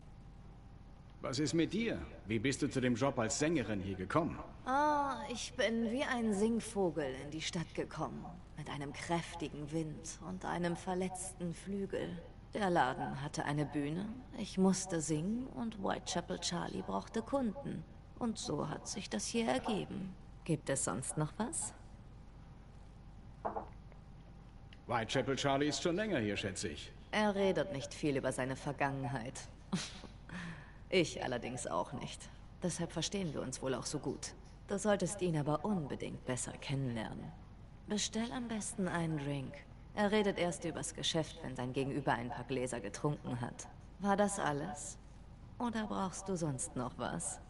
Was ist mit dir? Wie bist du zu dem Job als Sängerin hier gekommen? Ah, ich bin wie ein Singvogel in die Stadt gekommen. Mit einem kräftigen Wind und einem verletzten Flügel. Der Laden hatte eine Bühne, ich musste singen und Whitechapel Charlie brauchte Kunden. Und so hat sich das hier ergeben. Gibt es sonst noch was? Whitechapel Charlie ist schon länger hier, schätze ich. Er redet nicht viel über seine Vergangenheit. ich allerdings auch nicht. Deshalb verstehen wir uns wohl auch so gut. Du solltest ihn aber unbedingt besser kennenlernen. Bestell am besten einen Drink. Er redet erst übers Geschäft, wenn sein Gegenüber ein paar Gläser getrunken hat. War das alles? Oder brauchst du sonst noch was?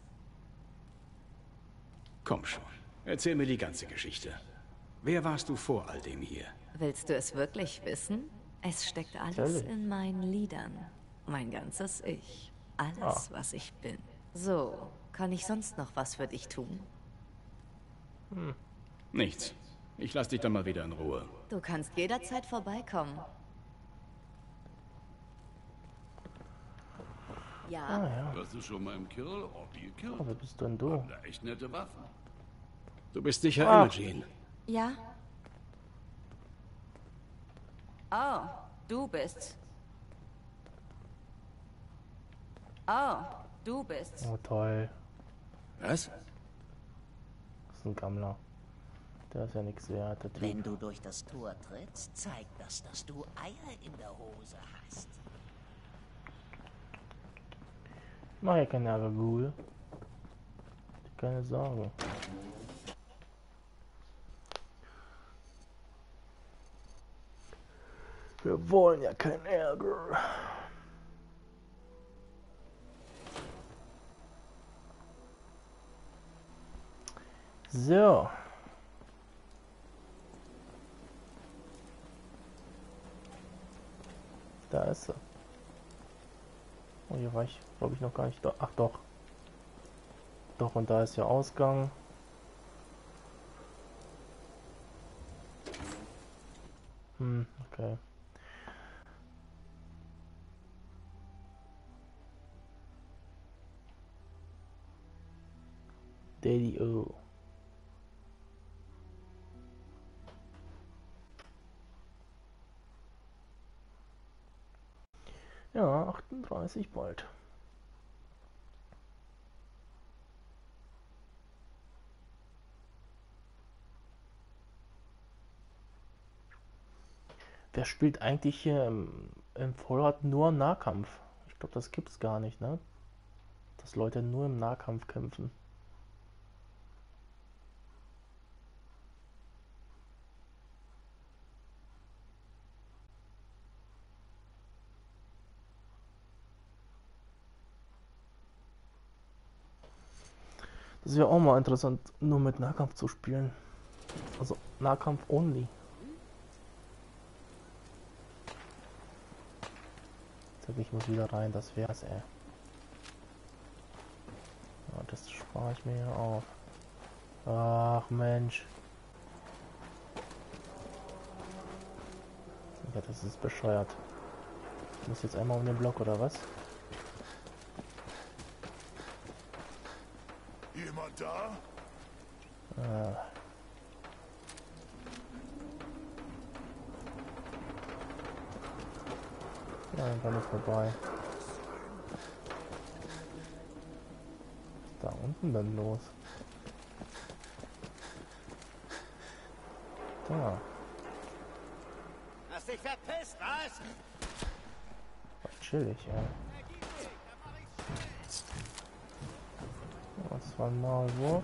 Komm schon, erzähl mir die ganze Geschichte. Wer warst du vor all dem hier? Willst du es wirklich wissen? Es steckt alles in meinen Liedern. Mein ganzes Ich. Alles, Ah. was ich bin. So, kann ich sonst noch was für dich tun? Nichts. Ich lass dich dann mal wieder in Ruhe. Du kannst jederzeit vorbeikommen. Ja. Ah ja. Warst du schon mal im Kill? Orby Kill? Oh, wer bist denn du? Da echt nette Waffen. Du bist sicher Ah. Imogene. Ja? Oh, du bist's. Oh, du bist's. Oh toll. Was? Ein Gammler. Der ist ja nichts wert. Wenn du durch das Tor trittst, zeigt das, dass du Eier in der Hose hast. Mach ja keine Agagul. Keine Sorge. Wir wollen ja keinen Ärger. So. Da ist sie. Oh, hier war ich, glaube ich, noch gar nicht da. Ach doch. Doch, und da ist der Ausgang. Hm, okay. Daddy O. Ja, 38 bald. Wer spielt eigentlich hier im, im Fallout nur Nahkampf? Ich glaube, das gibt's gar nicht, ne? Dass Leute nur im Nahkampf kämpfen. Das wäre auch mal interessant, nur mit Nahkampf zu spielen. Also Nahkampf only. Sag ich muss wieder rein, das wär's, ey. Ja, das spare ich mir hier auf. Ach Mensch. Ja, das ist bescheuert. Ich muss jetzt einmal um den Block oder was? Da? Ah. Ja, dann ich vorbei. Was ist da unten denn los? Da. Hast dich verpisst, was? Chillig, ja. Ein Maulwurf?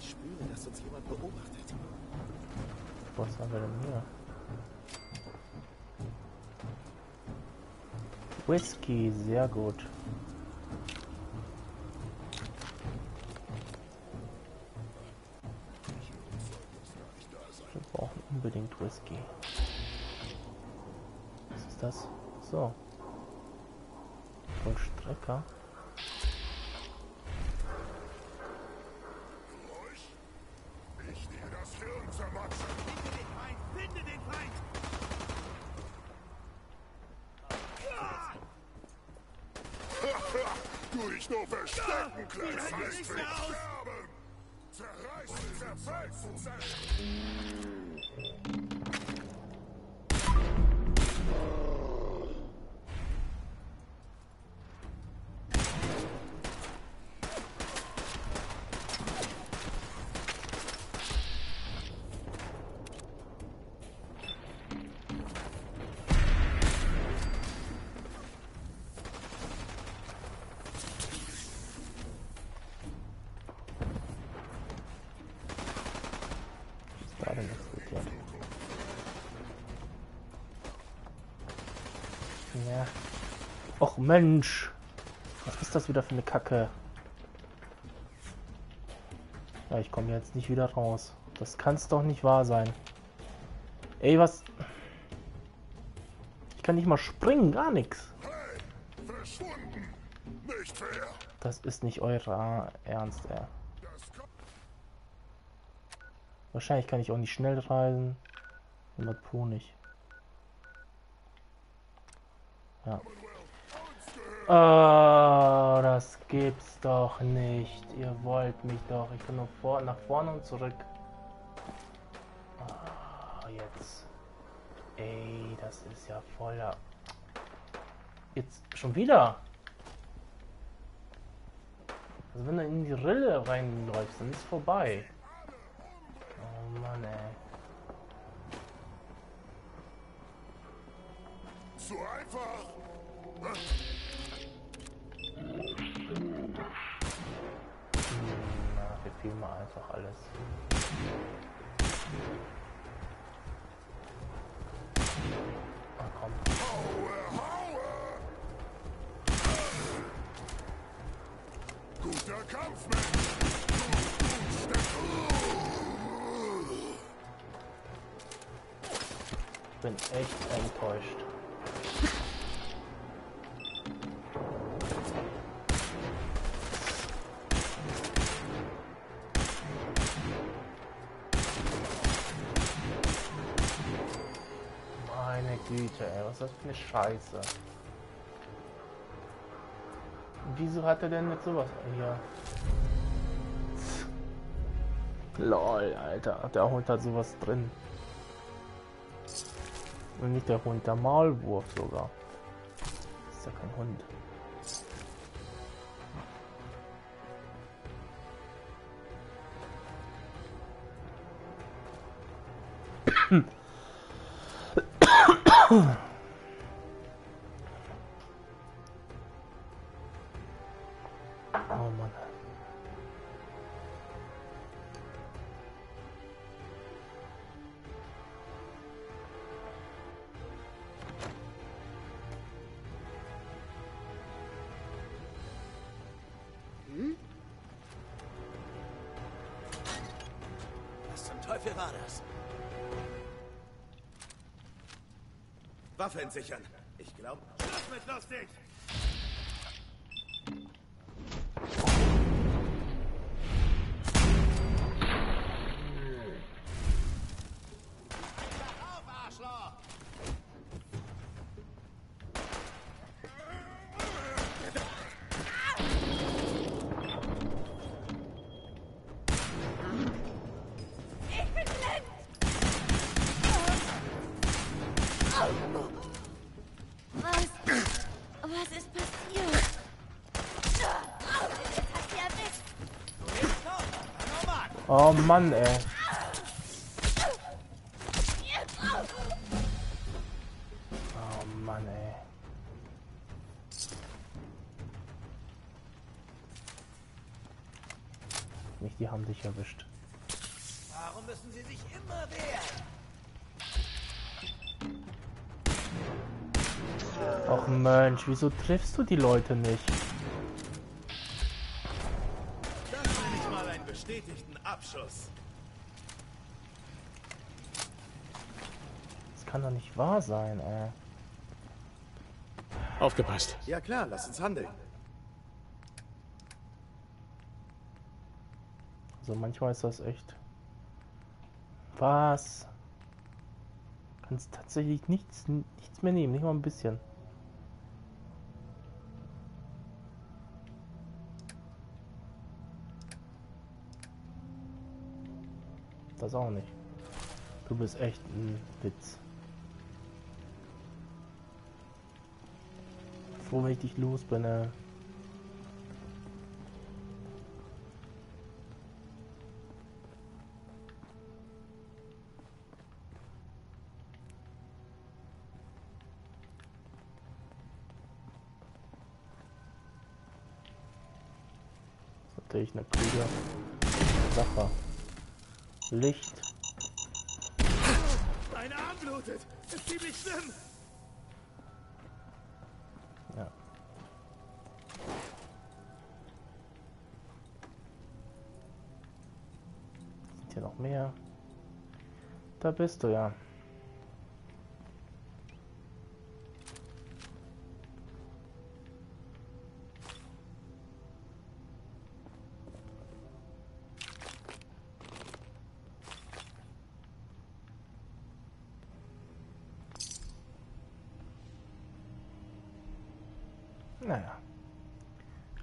Ich spüre, dass uns jemand beobachtet. Was haben wir denn hier? Whisky, sehr gut. Wir brauchen unbedingt Whisky. Was ist das? So. Vollstrecker. Ich dir das Hirn zermatzen. Finde den Feind! Finde den Feind! du dich nur verstecken, kleines Mistvieh! Mensch! Was ist das wieder für eine Kacke? Ja, ich komme jetzt nicht wieder raus. Das kann's doch nicht wahr sein. Ey, was... Ich kann nicht mal springen, gar nichts. Das ist nicht euer Ernst, ey. Wahrscheinlich kann ich auch nicht schnell reisen. Und das Po nicht. Ja. Oh, das gibt's doch nicht. Ihr wollt mich doch. Ich bin nur vor, nach vorne und zurück. Oh, jetzt. Ey, das ist ja voller. Jetzt schon wieder. Also wenn du in die Rille reinläufst, dann ist vorbei. Oh Mann, ey. Zu einfach. Wir filmen einfach alles. Ah, komm. Guter Kampfmensch. Ich bin echt enttäuscht. Ey, was ist das für eine Scheiße? Wieso hat er denn jetzt sowas hier? Lol, Alter, der Hund hat sowas drin. Und nicht der Hund, der Maulwurf sogar. Das ist ja kein Hund. Waffe entsichern. Ich glaube. Schluss mit lustig! Oh Mann, ey. Oh Mann, ey. Nicht, die haben dich erwischt. Warum müssen Sie sich immer wehren? Och Mensch, wieso triffst du die Leute nicht? Nicht wahr sein, ey. Aufgepasst. Ja klar, lass uns handeln. Also manchmal ist das echt. Was? Kannst tatsächlich nichts, nichts mehr nehmen, nicht mal ein bisschen. Das auch nicht. Du bist echt ein Witz. Froh, wenn ich dich los bin, ey. Natürlich eine kluge Sache. Licht. Mein Arm blutet. Ist ziemlich schlimm. Da bist du ja. Naja.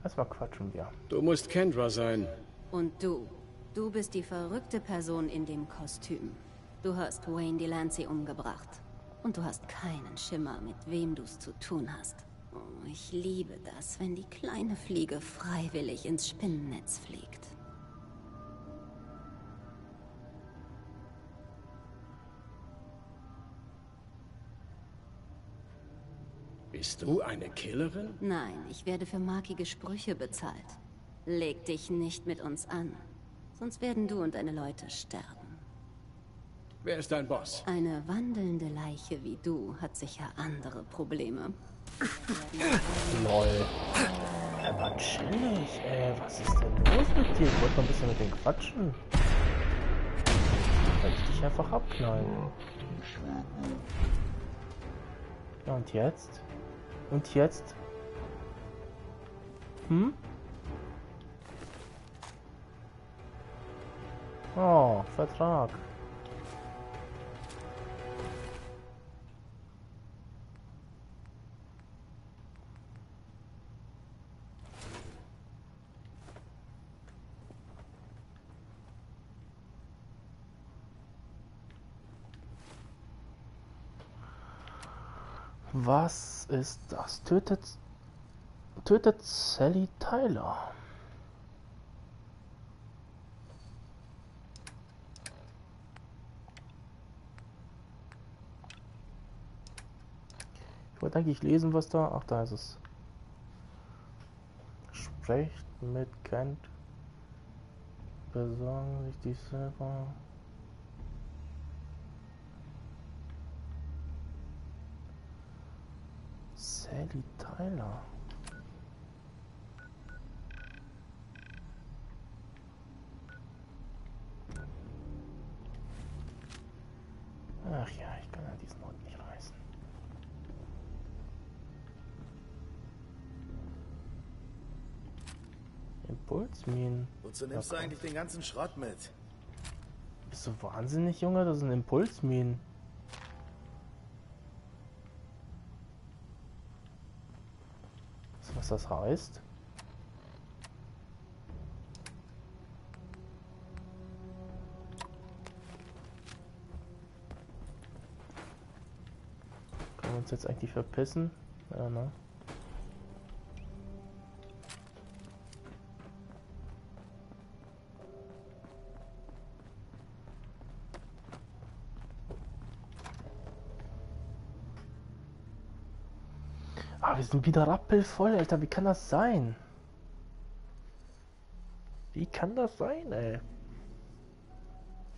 Erstmal quatschen wir. Du musst Kendra sein. Und du. Du bist die verrückte Person in dem Kostüm. Du hast Wayne Delancey umgebracht. Und du hast keinen Schimmer, mit wem du es zu tun hast. Oh, ich liebe das, wenn die kleine Fliege freiwillig ins Spinnennetz fliegt. Bist du eine Killerin? Nein, ich werde für markige Sprüche bezahlt. Leg dich nicht mit uns an. Sonst werden du und deine Leute sterben. Wer ist dein Boss? Eine wandelnde Leiche wie du hat sicher andere Probleme. Lol. Aber chillig, ey. Was ist denn los mit dir? Ich wollte mal ein bisschen mit dem quatschen. Weil ich dich einfach abknallen. Ja, und jetzt? Und jetzt? Hm? Oh, Vertrag. Was ist das? Tötet, tötet Sally Tyler. Ich wollte eigentlich lesen, was da. Ach, da ist es. Sprecht mit Kent. Besorgen sich die selber. Sally Tyler. Ach ja, ich kann ja diesen Hund nicht reißen. Impulsminen. Wozu nimmst du eigentlich den ganzen Schrott mit? Bist du wahnsinnig, Junge? Das sind Impulsminen. Was das heißt? Können wir uns jetzt eigentlich verpissen? Ja, ne? Wir sind wieder rappelvoll, Alter. Wie kann das sein? Wie kann das sein, ey?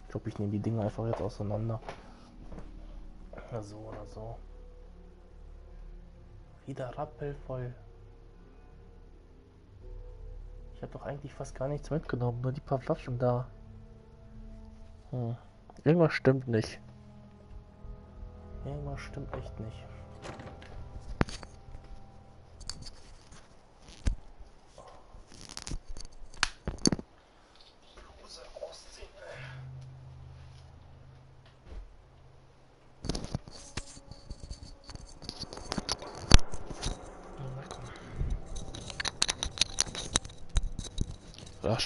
Ich glaube, ich nehme die Dinge einfach jetzt auseinander. Oder so oder so. Wieder rappelvoll. Ich habe doch eigentlich fast gar nichts mitgenommen, nur die paar Flaschen da. Hm. Irgendwas stimmt nicht. Irgendwas stimmt echt nicht.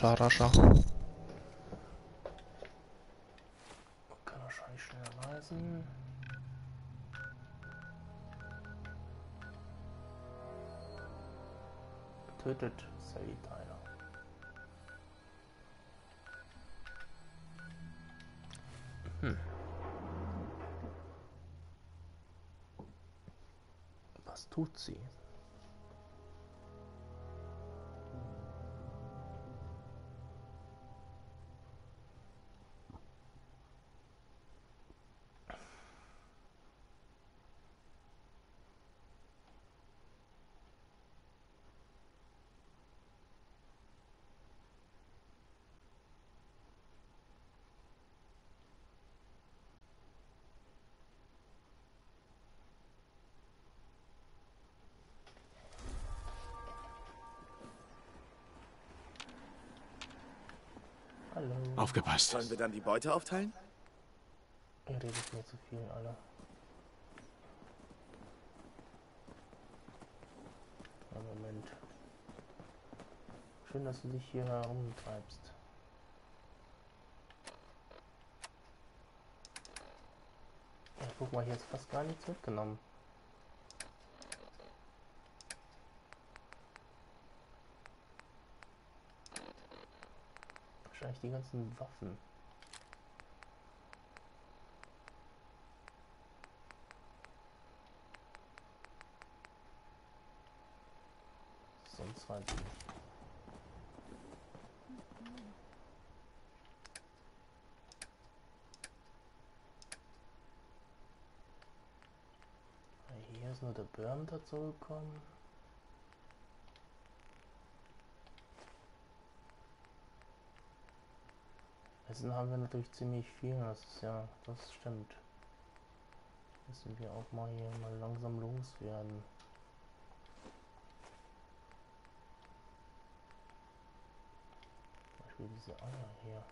Rascha, rascha. Kann wahrscheinlich schnell reisen. Tötet Aufgepasst. Sollen wir dann die Beute aufteilen? Ihr redet mir zu viel, Alter. Einen Moment. Schön, dass du dich hier herumtreibst. Ja, guck mal, hier ist fast gar nichts mitgenommen. Wahrscheinlich die ganzen Waffen. Sonst weiß ich. Hier ist nur der Burm dazu gekommen. Essen haben wir natürlich ziemlich viel, das ist ja, das stimmt. Müssen wir auch mal hier mal langsam loswerden. Beispiel diese Eier hier.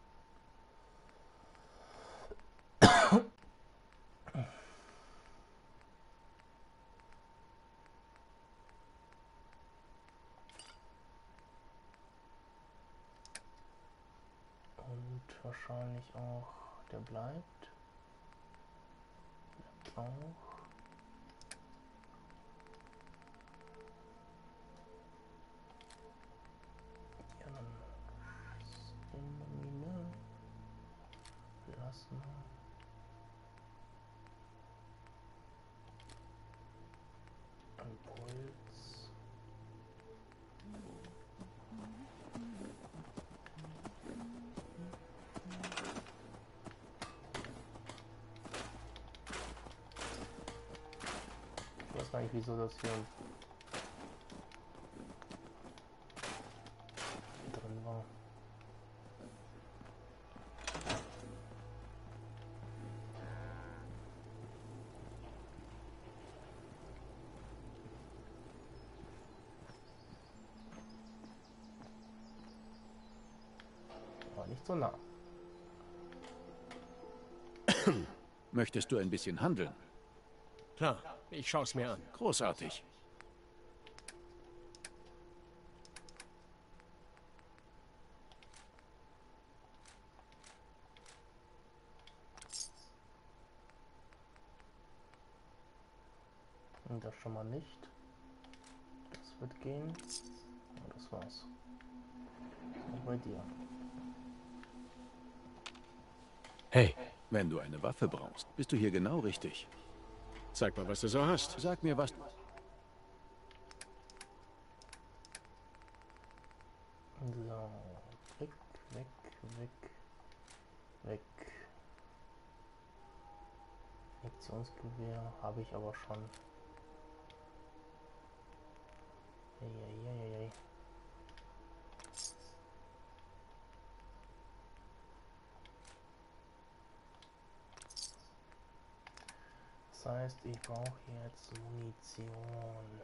Und wahrscheinlich auch der bleibt. Bleibt auch. Ja, dann nicht, wieso das hier drin war. War nicht so nah. Möchtest du ein bisschen handeln? Klar, ich schaue es mir an. Großartig. Und das schon mal nicht. Das wird gehen. Und das war's. Und bei dir. Hey, wenn du eine Waffe brauchst, bist du hier genau richtig. Zeig mal, was du so hast. Sag mir, was... So. Weg, weg, weg, weg. Injektionsgewehr habe ich aber schon. Eieieiei. Das heißt, ich brauche jetzt Munition.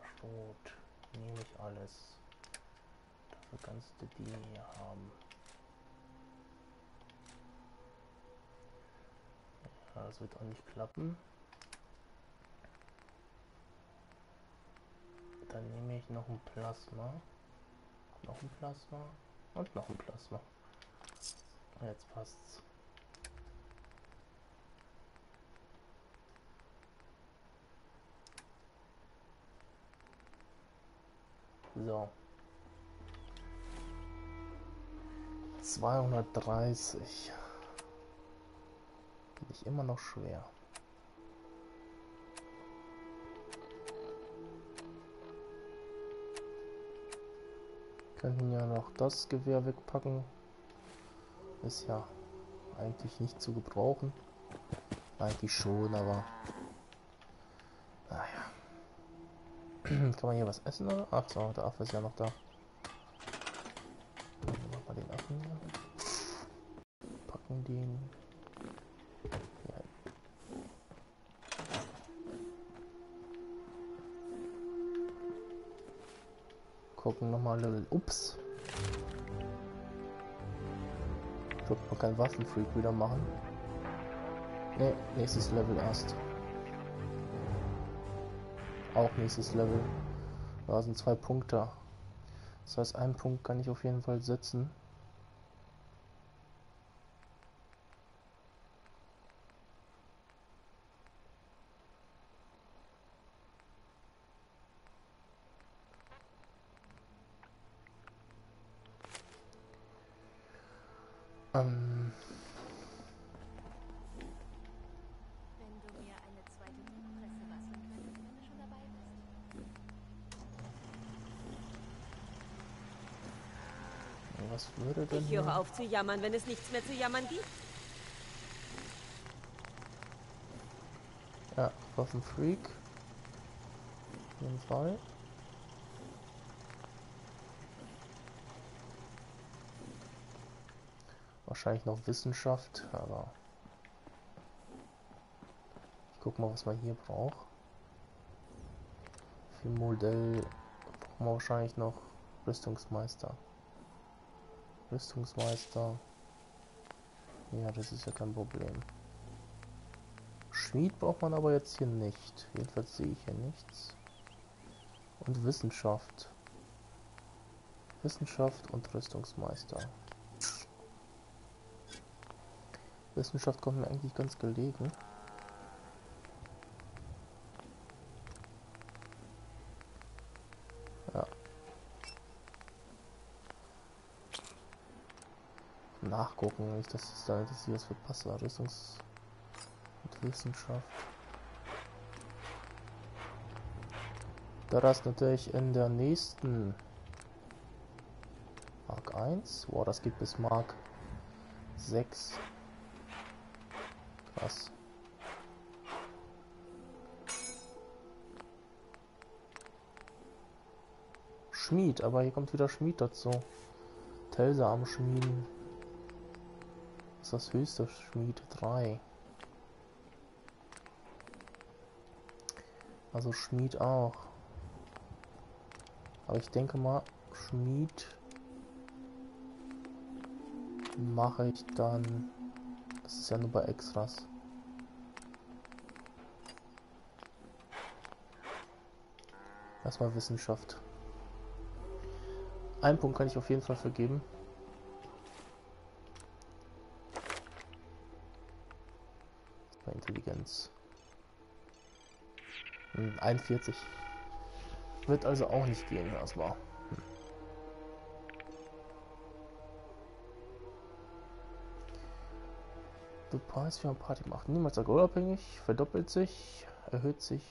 Schrot. Nehme ich alles. Dafür kannst du die hier haben. Ja, das wird auch nicht klappen. Dann nehme ich noch ein Plasma. Noch ein Plasma. Und noch ein Plasma. Jetzt passt's. So. 230. Finde ich immer noch schwer. Könnten ja noch das Gewehr wegpacken. Ist ja eigentlich nicht zu gebrauchen. Eigentlich schon, aber naja. Kann man hier was essen oder? Ach so, der Affe ist ja noch da. Wir den Affen hier. Packen den. hin. Gucken nochmal Level. Ups. würde mal keinen Waffenfreak wieder machen. Ne, nächstes Level erst. Auch nächstes Level. Da sind zwei Punkte. Das heißt, einen Punkt kann ich auf jeden Fall setzen. Ähm Wenn du mir eine zweite Presse basteln könntest, wenn du schon dabei bist. Was würde denn Ich höre auf zu jammern, wenn es nichts mehr zu jammern gibt. Ja, Waffenfreak. Auf jeden Fall. Wahrscheinlich noch Wissenschaft, aber ich guck mal, was man hier braucht. Für Modell brauchen wir wahrscheinlich noch Rüstungsmeister. Rüstungsmeister. Ja, das ist ja kein Problem. Schmied braucht man aber jetzt hier nicht. Jedenfalls sehe ich hier nichts. Und Wissenschaft. Wissenschaft und Rüstungsmeister. Wissenschaft kommt mir eigentlich ganz gelegen. Ja. Nachgucken, nicht, dass es da dass hier was verpasst. Rüstungs- und Wissenschaft. Da das natürlich in der nächsten Mark 1. Boah, das geht bis Mark 6. Krass. Schmied, aber hier kommt wieder Schmied dazu. Telsam schmieden. Das ist das höchste Schmied 3. Also Schmied auch. Aber ich denke mal, Schmied mache ich dann. Das ist ja nur bei Extras. Erstmal Wissenschaft. Einen Punkt kann ich auf jeden Fall vergeben. 41. Wird also auch nicht gehen, erstmal. Hm. Der Preis für eine Party macht niemals alkoholabhängig, verdoppelt sich, erhöht sich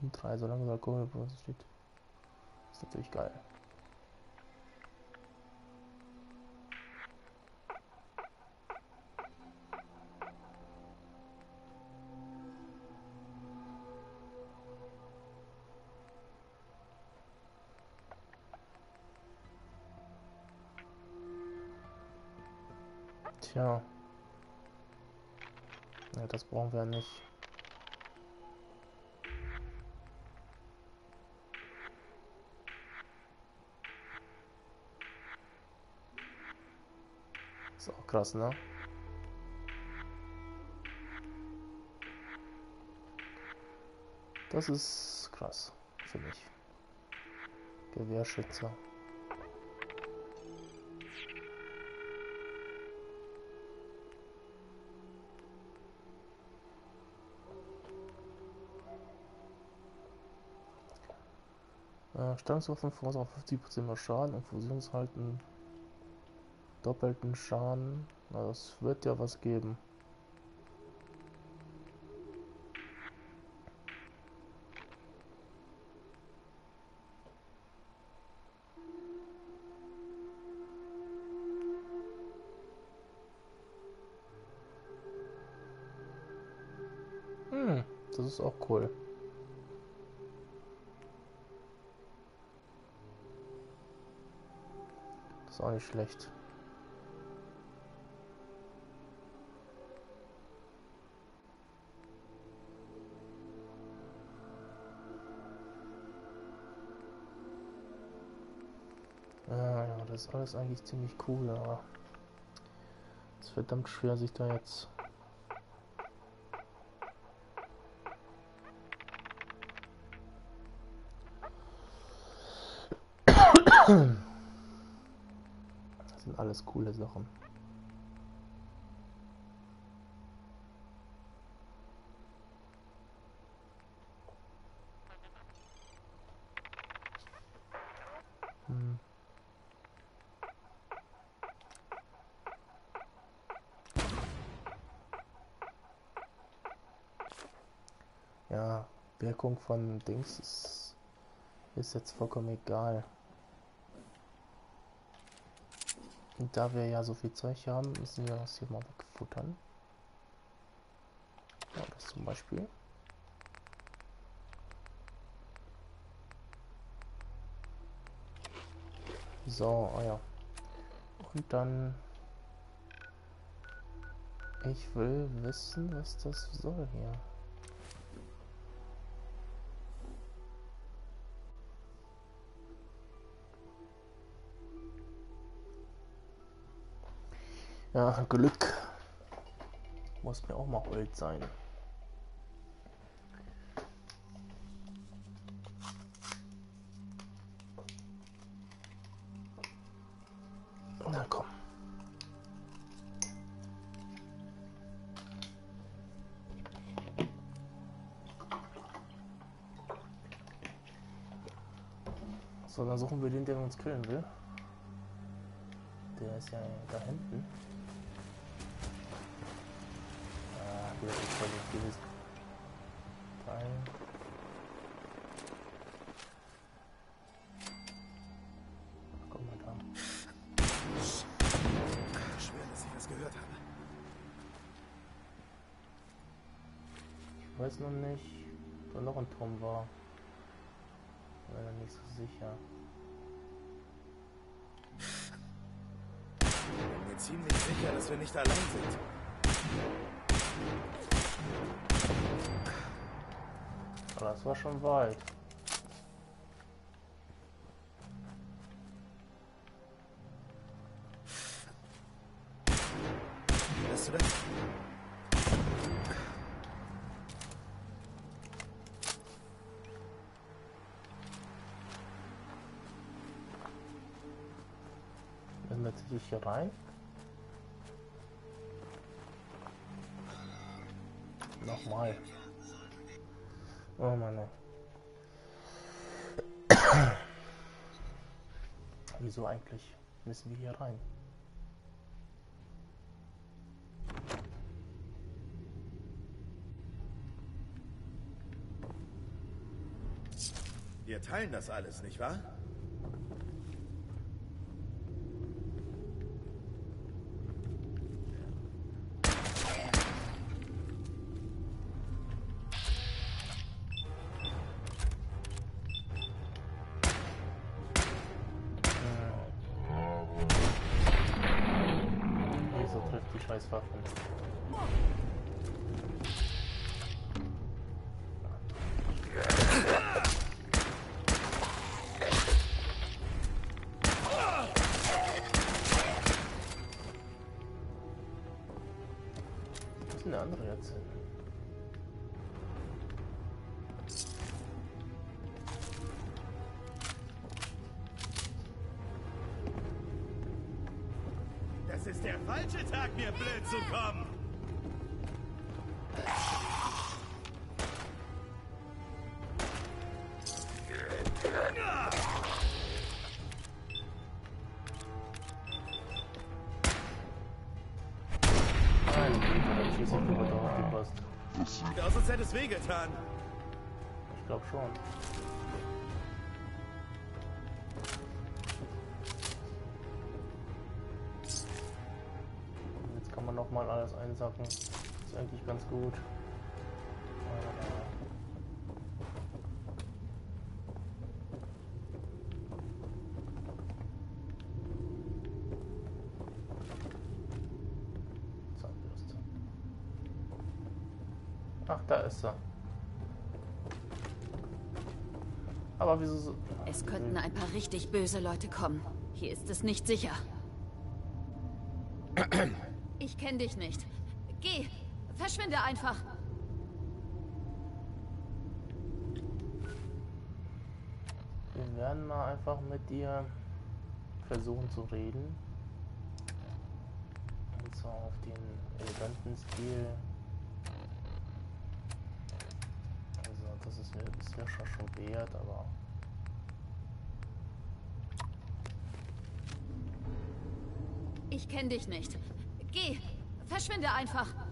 um 3, solange der Alkohol steht. Ist natürlich geil. Tja. Ja, das brauchen wir nicht. Ist auch krass, ne? Das ist krass, finde ich. Gewehrschützer. Stanzwaffen verursachen 50% mehr Schaden und Fusionshalten doppelten Schaden. Na, das wird ja was geben. Hm, das ist auch cool. Ist auch nicht schlecht. Ja, das ist alles eigentlich ziemlich cool, aber verdammt schwer, sich da jetzt alles coole Sachen. Hm. Ja, Wirkung von Dings ist, ist jetzt vollkommen egal. Und da wir ja so viel Zeug haben, müssen wir das hier mal wegfuttern. Ja, das zum Beispiel. So, oh ja. Und dann... Ich will wissen, was das soll hier. Ja, Glück. Muss mir auch mal Holz sein. Na komm. So, dann suchen wir den, der uns killen will. Der ist ja da hinten. Der ist voll dieses Teil. Guck mal da. Schwer, dass ich das gehört habe. Ich weiß noch nicht, ob da noch ein Turm war. War da nicht so sicher. Ich bin mir ziemlich sicher, dass wir nicht allein sind. War schon weit. Wieso eigentlich müssen wir hier rein? Wir teilen das alles, nicht wahr? Wehgetan. Ich glaube schon. Jetzt kann man noch mal alles einsacken. Ist eigentlich ganz gut. Da ist er. Aber wieso so... Es könnten ein paar richtig böse Leute kommen. Hier ist es nicht sicher. Ich kenne dich nicht. Geh! Verschwinde einfach! Wir werden mal einfach mit dir versuchen zu reden. Und zwar auf den eleganten Stil. Also das ist mir schon schon wert, aber... Ich kenne dich nicht. Geh! Verschwinde einfach!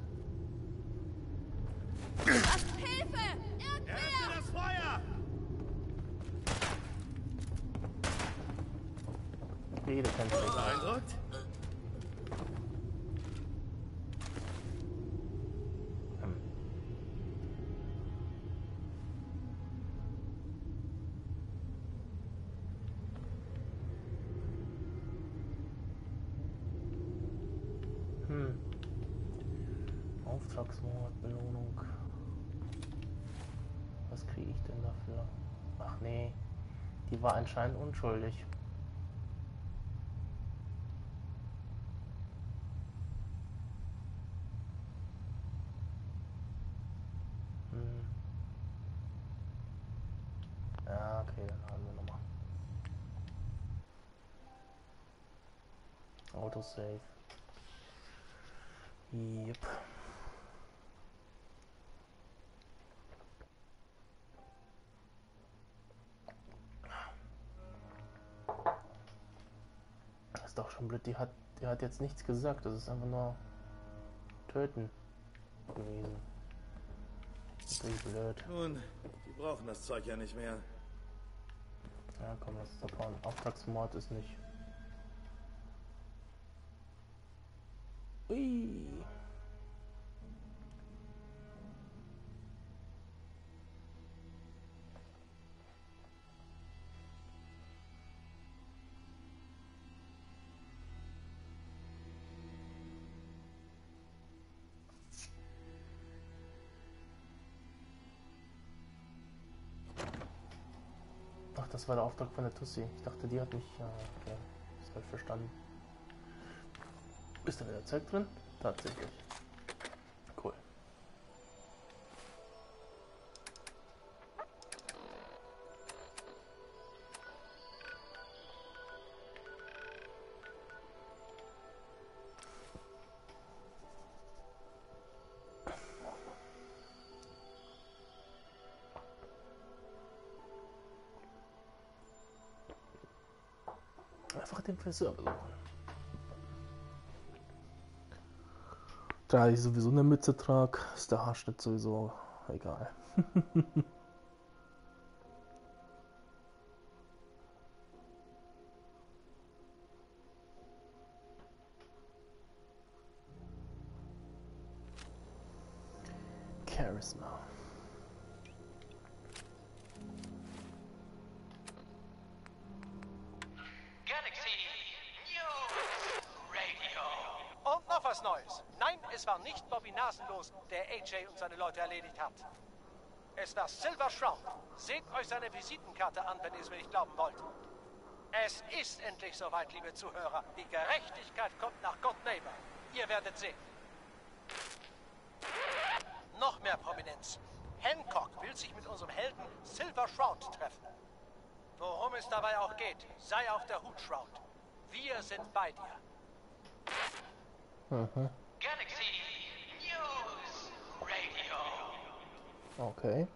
Anscheinend unschuldig. Hm. Dann haben wir nochmal. Autosave. Schon blöd. Die hat, die hat jetzt nichts gesagt. Das ist einfach nur töten gewesen. Natürlich blöd. Nun, die brauchen das Zeug ja nicht mehr. Ja, komm, das ist davon. Auftragsmord ist nicht. Ui. Das war der Auftrag von der Tussi. Ich dachte, die hat mich. Ja, okay. Das falsch verstanden. Ist da wieder Zeug drin? Tatsächlich. Den Friseur besuchen. Da ich sowieso eine Mütze trage, ist der Haarschnitt sowieso egal. Visitenkarte an, wenn ihr es mir nicht glauben wollt. Es ist endlich soweit, liebe Zuhörer. Die Gerechtigkeit kommt nach God Neighbor. Ihr werdet sehen. Noch mehr Prominenz. Hancock will sich mit unserem Helden Silver Shroud treffen. Worum es dabei auch geht, sei auf der Hut, Shroud. Wir sind bei dir. Mhm. Galaxy News Radio. Okay.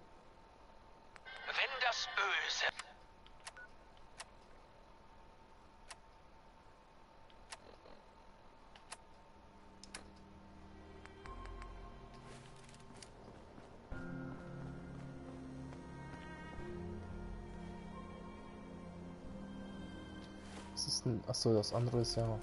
Das Böse. Was ist denn. Achso, das andere ist ja.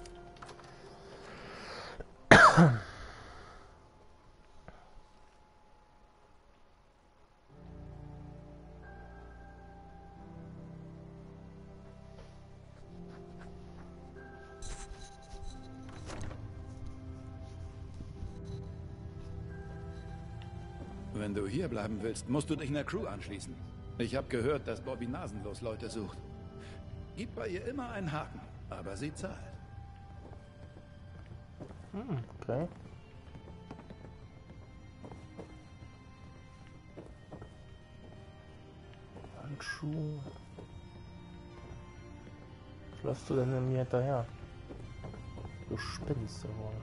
Hier bleiben willst, musst du dich einer Crew anschließen. Ich habe gehört, dass Bobby nasenlos Leute sucht. Gib bei ihr immer einen Haken, aber sie zahlt. Hm, okay. Handschuh. Was läufst du denn mir hinterher? Du spinnst ja wohl.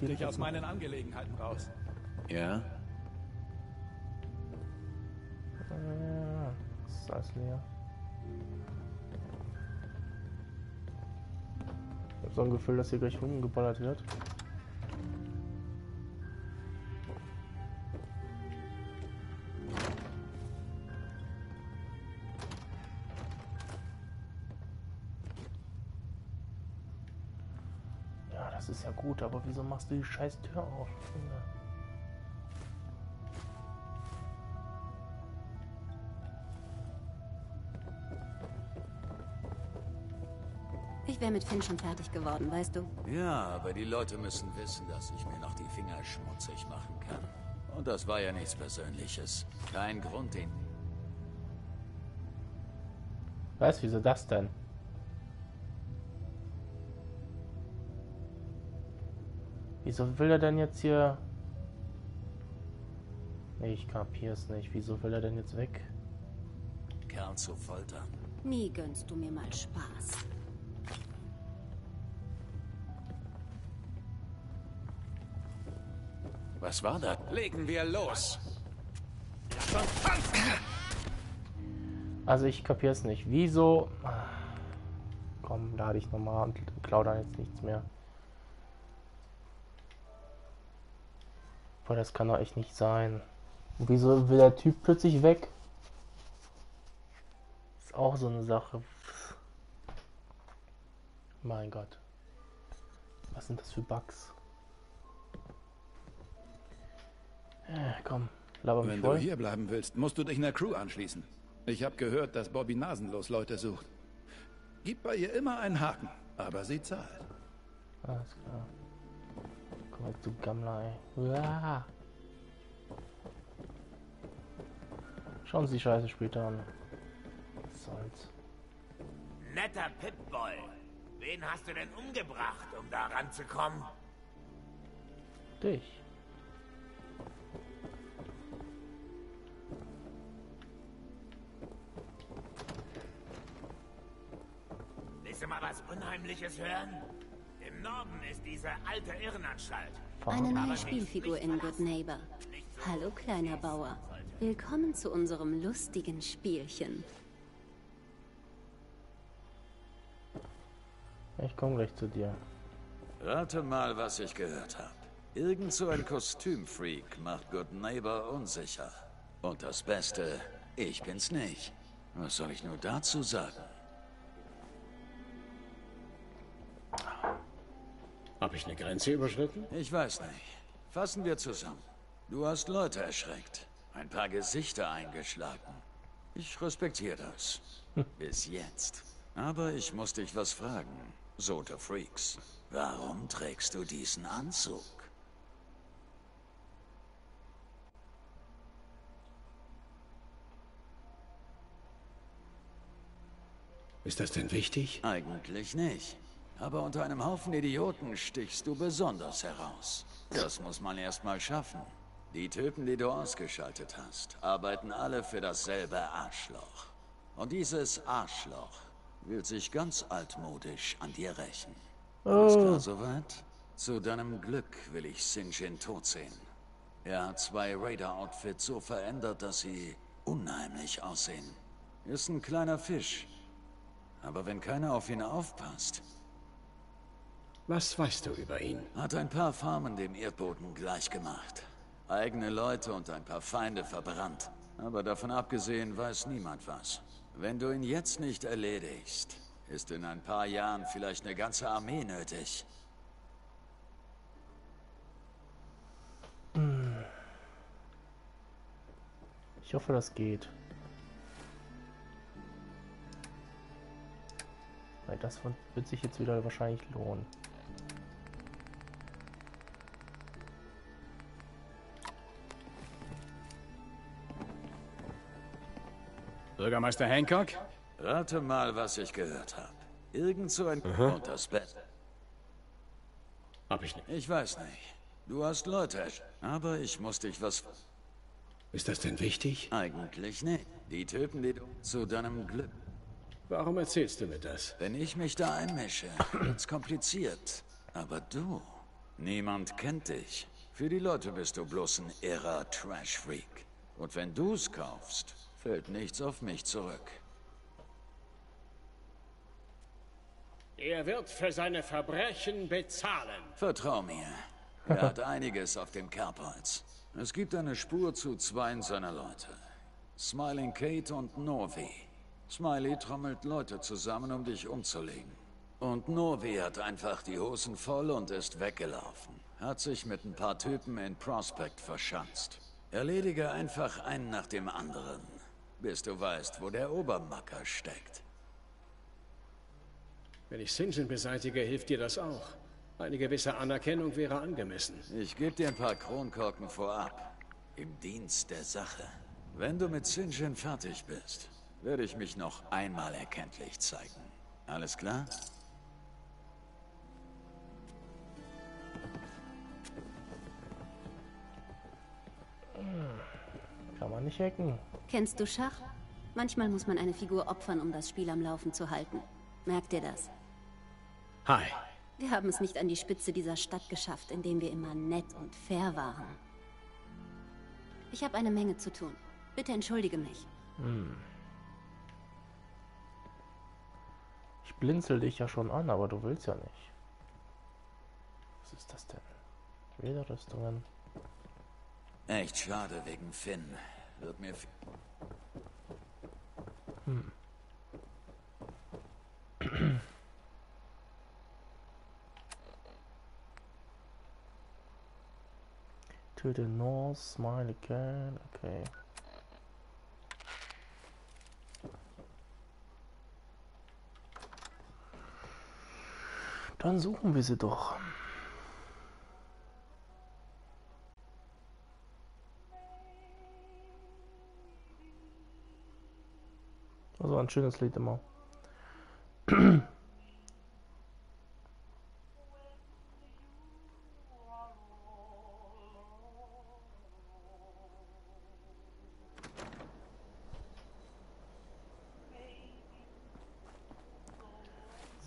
Halt dich aus meinen Angelegenheiten raus. Ja? Ja, ist alles leer. Ich hab so ein Gefühl, dass hier gleich rumgeballert wird. Gut, aber wieso machst du die scheiß Tür auf? Junge? Ich wäre mit Finn schon fertig geworden, weißt du? Ja, aber die Leute müssen wissen, dass ich mir noch die Finger schmutzig machen kann. Und das war ja nichts Persönliches. Kein Grund, den... Was? Wieso das denn? Wieso will er denn jetzt hier... Nee, ich kapier's nicht. Wieso will er denn jetzt weg? Kerl zu foltern. Nie gönnst du mir mal Spaß. Was war das? Legen wir los. Also ich kapier's nicht. Wieso... Komm, lade ich nochmal und klau dann jetzt nichts mehr. Boah, das kann doch echt nicht sein. Und wieso will der Typ plötzlich weg? Ist auch so eine Sache. Mein Gott. Was sind das für Bugs? Äh, komm, laber mich Wenn voll. du hier bleiben willst, musst du dich einer Crew anschließen. Ich habe gehört, dass Bobby nasenlos Leute sucht. Gib bei ihr immer einen Haken, aber sie zahlt. Alles klar. Jetzt, du Gammler, ey. Schauen Sie die Scheiße später an. Was soll's. Netter Pitbull. Wen hast du denn umgebracht, um da ranzukommen? Dich. Willst du mal was Unheimliches hören? Im Norden ist diese alte Irrenanstalt. Eine neue Spielfigur in Good Neighbor. Hallo, kleiner Bauer. Willkommen zu unserem lustigen Spielchen. Ich komme gleich zu dir. Rate mal, was ich gehört habe. Irgend so ein Kostümfreak macht Good Neighbor unsicher. Und das Beste, ich bin's nicht. Was soll ich nur dazu sagen? Habe ich eine Grenze überschritten? Ich weiß nicht. Fassen wir zusammen. Du hast Leute erschreckt, ein paar Gesichter eingeschlagen. Ich respektiere das. Bis jetzt. Aber ich muss dich was fragen, so der Freaks. Warum trägst du diesen Anzug? Ist das denn wichtig? Eigentlich nicht. Aber unter einem Haufen Idioten stichst du besonders heraus. Das muss man erst mal schaffen. Die Typen, die du ausgeschaltet hast, arbeiten alle für dasselbe Arschloch. Und dieses Arschloch will sich ganz altmodisch an dir rächen. Oh. klar soweit? Zu deinem Glück will ich Sinjin tot sehen. Er hat zwei Raider-Outfits so verändert, dass sie unheimlich aussehen. Ist ein kleiner Fisch. Aber wenn keiner auf ihn aufpasst, Was weißt du über ihn? hat ein paar Farmen dem Erdboden gleichgemacht. Eigene Leute und ein paar Feinde verbrannt. Aber davon abgesehen weiß niemand was. Wenn du ihn jetzt nicht erledigst, ist in ein paar Jahren vielleicht eine ganze Armee nötig. Ich hoffe, das geht. Weil das von- wird sich jetzt wieder wahrscheinlich lohnen. Bürgermeister Hancock? Rate mal, was ich gehört habe. Irgend so ein Aha. unter das Bett. Hab ich nicht. Ich weiß nicht. Du hast Leute, aber ich muss dich was... Ist das denn wichtig? Eigentlich nicht. Die Typen, die du zu deinem Glück... Warum erzählst du mir das? Wenn ich mich da einmische, wird's kompliziert. Aber du, niemand kennt dich. Für die Leute bist du bloß ein irrer Trash-Freak. Und wenn du's kaufst, fällt nichts auf mich zurück. Er wird für seine Verbrechen bezahlen. Vertrau mir. Er hat einiges auf dem Kerbholz. Es gibt eine Spur zu zweien seiner Leute. Smiling Kate und Norvi. Smiley trommelt Leute zusammen, um dich umzulegen. Und Norvi hat einfach die Hosen voll und ist weggelaufen. Hat sich mit ein paar Typen in Prospect verschanzt. Erledige einfach einen nach dem anderen, bis du weißt, wo der Obermacker steckt. Wenn ich. John beseitige, hilft dir das auch. Eine gewisse Anerkennung wäre angemessen. Ich gebe dir ein paar Kronkorken vorab. Im Dienst der Sache. Wenn du mit Sinjin fertig bist, werde ich mich noch einmal erkenntlich zeigen. Alles klar? Kann man nicht hacken. Kennst du Schach? Manchmal muss man eine Figur opfern, um das Spiel am Laufen zu halten. Merk dir das. Hi. Wir haben es nicht an die Spitze dieser Stadt geschafft, indem wir immer nett und fair waren. Ich habe eine Menge zu tun. Bitte entschuldige mich. Hm. Ich blinzel dich ja schon an, aber du willst ja nicht. Was ist das denn? Lederrüstungen. Echt schade wegen Finn. Wird mir... Hm. To the north, smile again. Okay. Dann suchen wir sie doch. Also ein schönes Lied immer.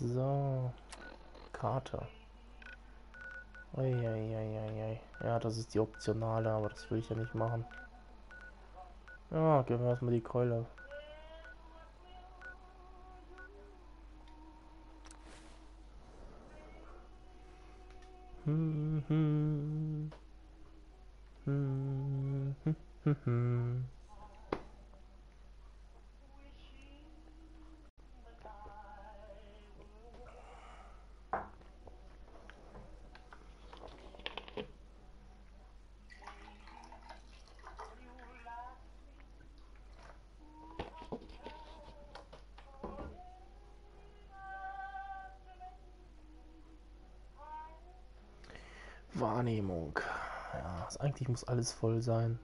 So, Karte. Eieieiei. Ja, das ist die optionale, aber das will ich ja nicht machen. Ja, geben wir erstmal die Keule. Hm, Wahrnehmung. Ja, also eigentlich muss alles voll sein.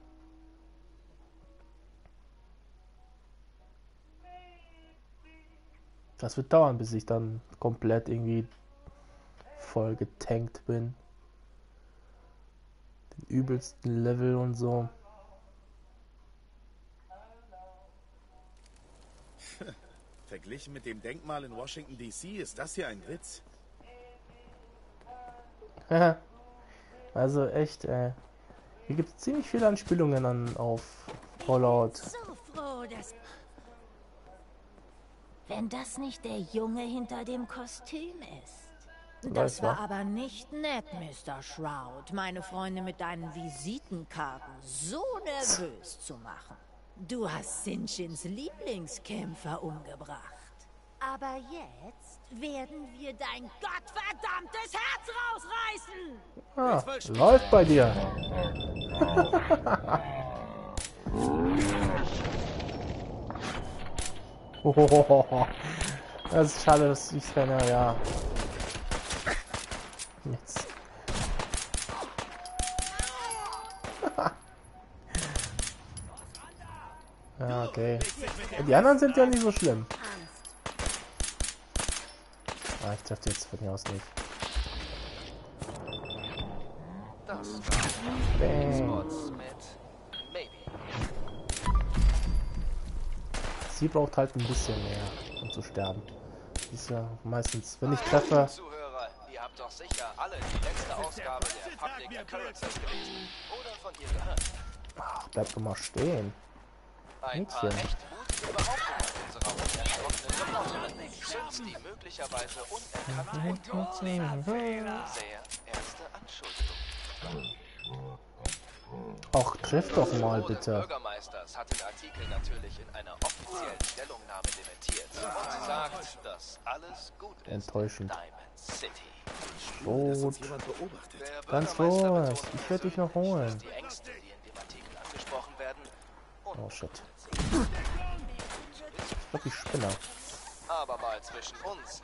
Das wird dauern, bis ich dann komplett irgendwie voll getankt bin. Den übelsten Level und so. Verglichen mit dem Denkmal in Washington, D.C. ist das hier ein Witz. also echt, ey. Hier gibt es ziemlich viele Anspielungen an, auf Fallout. So froh, dass... Wenn das nicht der Junge hinter dem Kostüm ist. Das war aber nicht nett, Mr. Shroud, meine Freunde mit deinen Visitenkarten so nervös zu machen. Du hast Sinchins Lieblingskämpfer umgebracht. Aber jetzt werden wir dein gottverdammtes Herz rausreißen! Ah, läuft bei dir. Hohohoho. Das ist schade, dass ich keine, ja. Jetzt. ja, Okay. Die anderen sind ja nicht so schlimm. Ah, ich treffe jetzt von hier aus nicht. Das Bang. Sie braucht halt ein bisschen mehr, um zu sterben. Die ist ja meistens, wenn ich treffe, Zuhörer, ihr habt doch sicher alle die letzte Ausgabe der Public Occurrences gelesen oder von ihr gehört. ach, bleib doch mal stehen. Ein paar echt Behauptungen Sims, die möglicherweise unerkannt und trotzdem sehr. Ach, treff doch mal bitte. Bürgermeisters hat den Artikel natürlich in einer offiziellen Stellungnahme dementiert. Und sagt, dass alles gut ist Enttäuschend. in Diamond City. Gut. Der Ganz ruhig. betont Ich werde dich noch holen. dass Die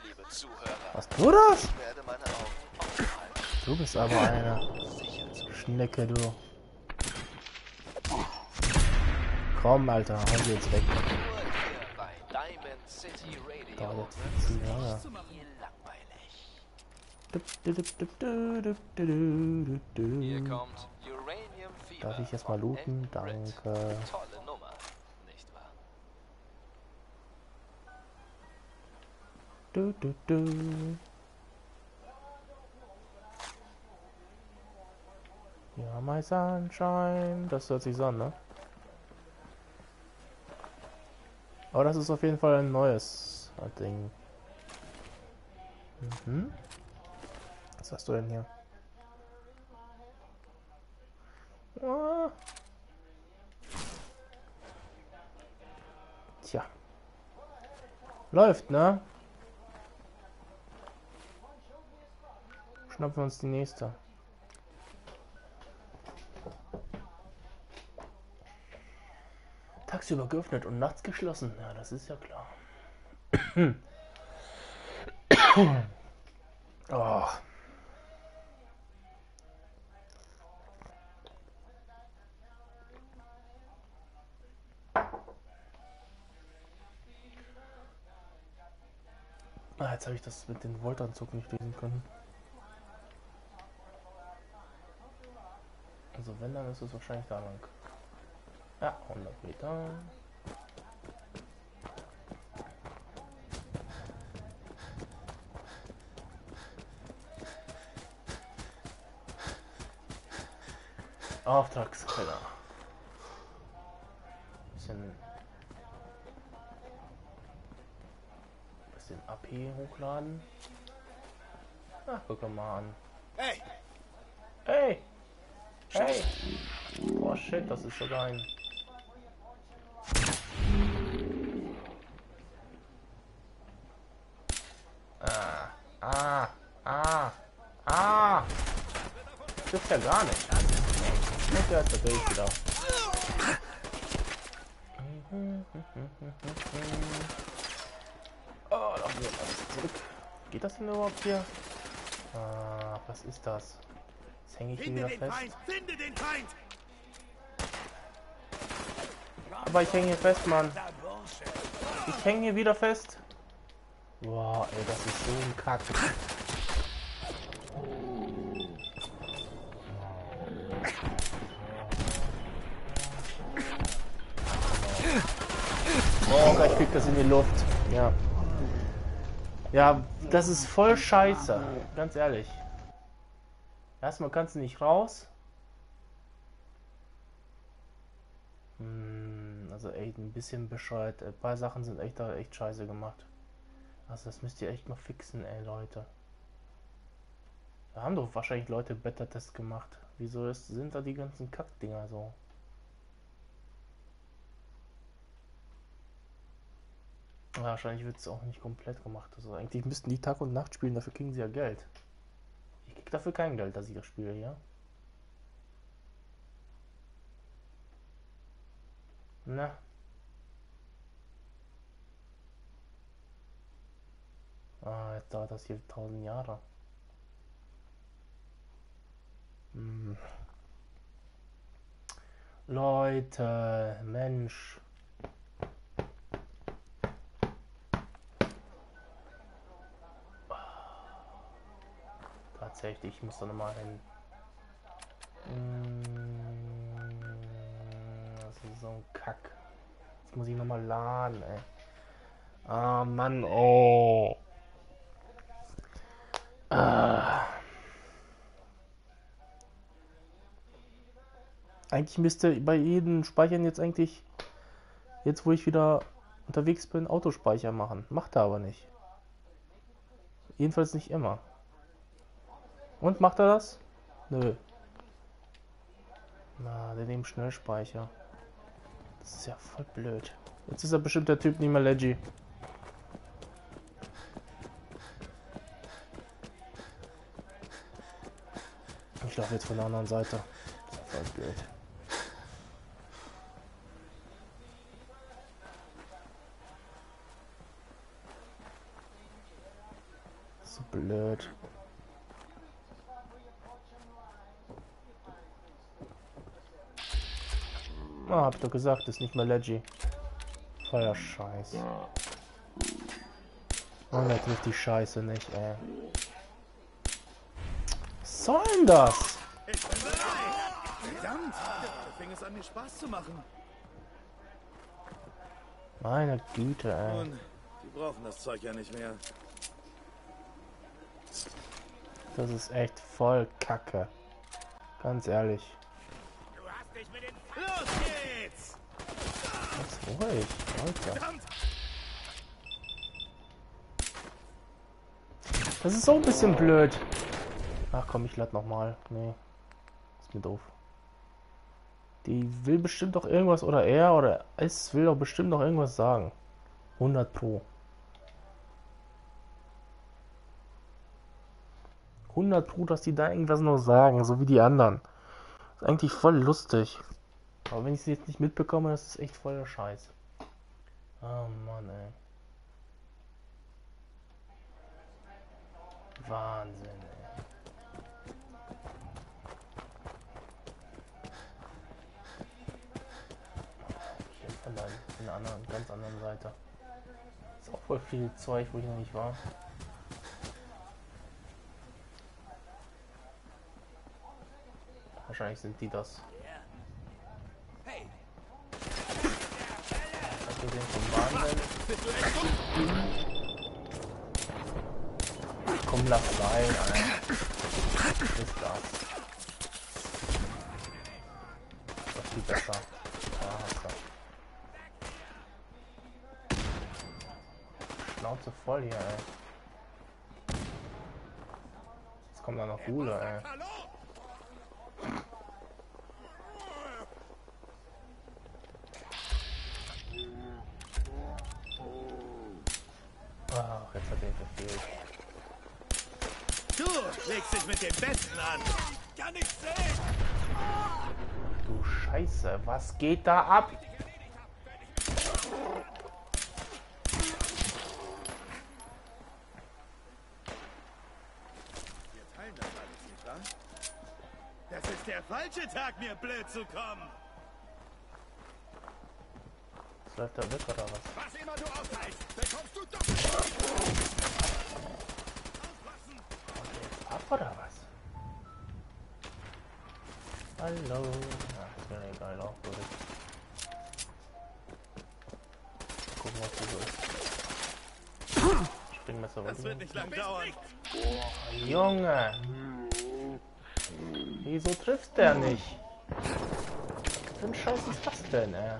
liebe Zuhörer. Was, du das? Du bist aber eine Schnecke, du. Komm, Alter, hau die jetzt weg. Nur hier bei Diamond City Radio Da, wird jetzt viel Fever. Darf ich erstmal looten? Danke. Du, du, du. Ja, my sunshine. Das hört sich so an, ne? Aber das ist auf jeden Fall ein neues Ding. Mhm. Was hast du denn hier? Ah. Tja. Läuft, ne? Schnappen wir uns die nächste. Tagsüber geöffnet und nachts geschlossen. Ja, das ist ja klar. oh. Ah, jetzt habe ich das mit dem Voltanzug nicht lesen können. Also wenn, dann ist es wahrscheinlich da lang. Ja, 100 Meter. Auftragskeller. Bisschen, bisschen AP hochladen. Ach, guck mal an. Hey! Hey! Hey! Oh shit, das ist sogar ein. Ah, ah, ah, ah! Trifft ja gar nicht. Und der ist natürlich wieder. Oh, da haben wir alles zurück. Geht das denn überhaupt hier? Ah, was ist das? Jetzt hänge ich Finde wieder den fest. Feind! Finde den Feind! Aber ich hänge hier fest, Mann. Ich hänge hier wieder fest. Boah, ey, das ist so ein Kack. Oh, gleich kriegt das in die Luft. Ja. Ja, das ist voll scheiße. Ganz ehrlich. Erstmal kannst du nicht raus. Hm, also echt ein bisschen bescheuert. Ein paar Sachen sind echt echt scheiße gemacht. Also das müsst ihr echt noch fixen, ey Leute. Da haben doch wahrscheinlich Leute Beta-Test gemacht. Wieso ist, sind da die ganzen Kackdinger so? Wahrscheinlich wird es auch nicht komplett gemacht. Also eigentlich müssten die Tag und Nacht spielen, dafür kriegen sie ja Geld. Ich krieg dafür kein Geld, dass ich das spiele, ja? Na. Ah, jetzt dauert das hier tausend Jahre. Hm. Leute, Mensch. Heftig. Ich muss da nochmal hin. Mm, Das ist so ein Kack. Jetzt muss ich nochmal laden, ey. Ah, Mann, oh. Ah. Eigentlich müsste bei jedem Speichern jetzt eigentlich, jetzt wo ich wieder unterwegs bin, Autospeicher machen. Macht er aber nicht. Jedenfalls nicht immer. Und macht er das? Nö. Na, der nimmt Schnellspeicher. Das ist ja voll blöd. Jetzt ist er bestimmt der Typ nicht mehr Leggy. Ich laufe jetzt von der anderen Seite. Das ist ja voll blöd. So blöd. Ah, hab ich doch gesagt, ist nicht mehr Leggy. Voller Scheiß. Er trifft die Scheiße nicht, ey. Was soll denn das? Ich bin bereit. Verdammt, da fing es an, mir Spaß zu machen. Meine Güte, ey. Nun, die brauchen das Zeug ja nicht mehr. Das ist echt voll Kacke. Ganz ehrlich. Los geht's! Ganz ruhig. Verdammt! Das ist so ein bisschen blöd. Ach komm, ich lade nochmal. Nee. Ist mir doof. Die will bestimmt doch irgendwas, oder er oder es will doch bestimmt noch irgendwas sagen. 100 Pro. 100 Pro, dass die da irgendwas noch sagen, so wie die anderen. Ist eigentlich voll lustig. Aber wenn ich sie jetzt nicht mitbekomme, das ist echt voll der Scheiß. Oh Mann, ey. Wahnsinn, ey. Hier von der, von der anderen, ganz anderen Seite. Ist auch voll viel Zeug, wo ich noch nicht war. Wahrscheinlich sind die das. Du den vom Bahnwellen? Komm, lass sein, Alter. Was ist das? Das ist viel besser. Da hast du. Schnauze voll hier, ey. Jetzt kommt da noch Ruhe, ey. Ach, jetzt hat er gefehlt. Du legst dich mit dem Besten an. Ich kann nicht sehen. Du Scheiße, was geht da ab? Das ist der falsche Tag, mir blöd zu kommen. Jetzt läuft er weg oder was? Was immer du aufhältst, bekommst du doch. Ab oder was? Hallo. Ist mir egal, auch gut. Gucken, was hier so ist. Springmesser Das wird nicht lang dauern. Boah, Junge. Wieso trifft der nicht? Was für ein Scheiß ist das denn, ey?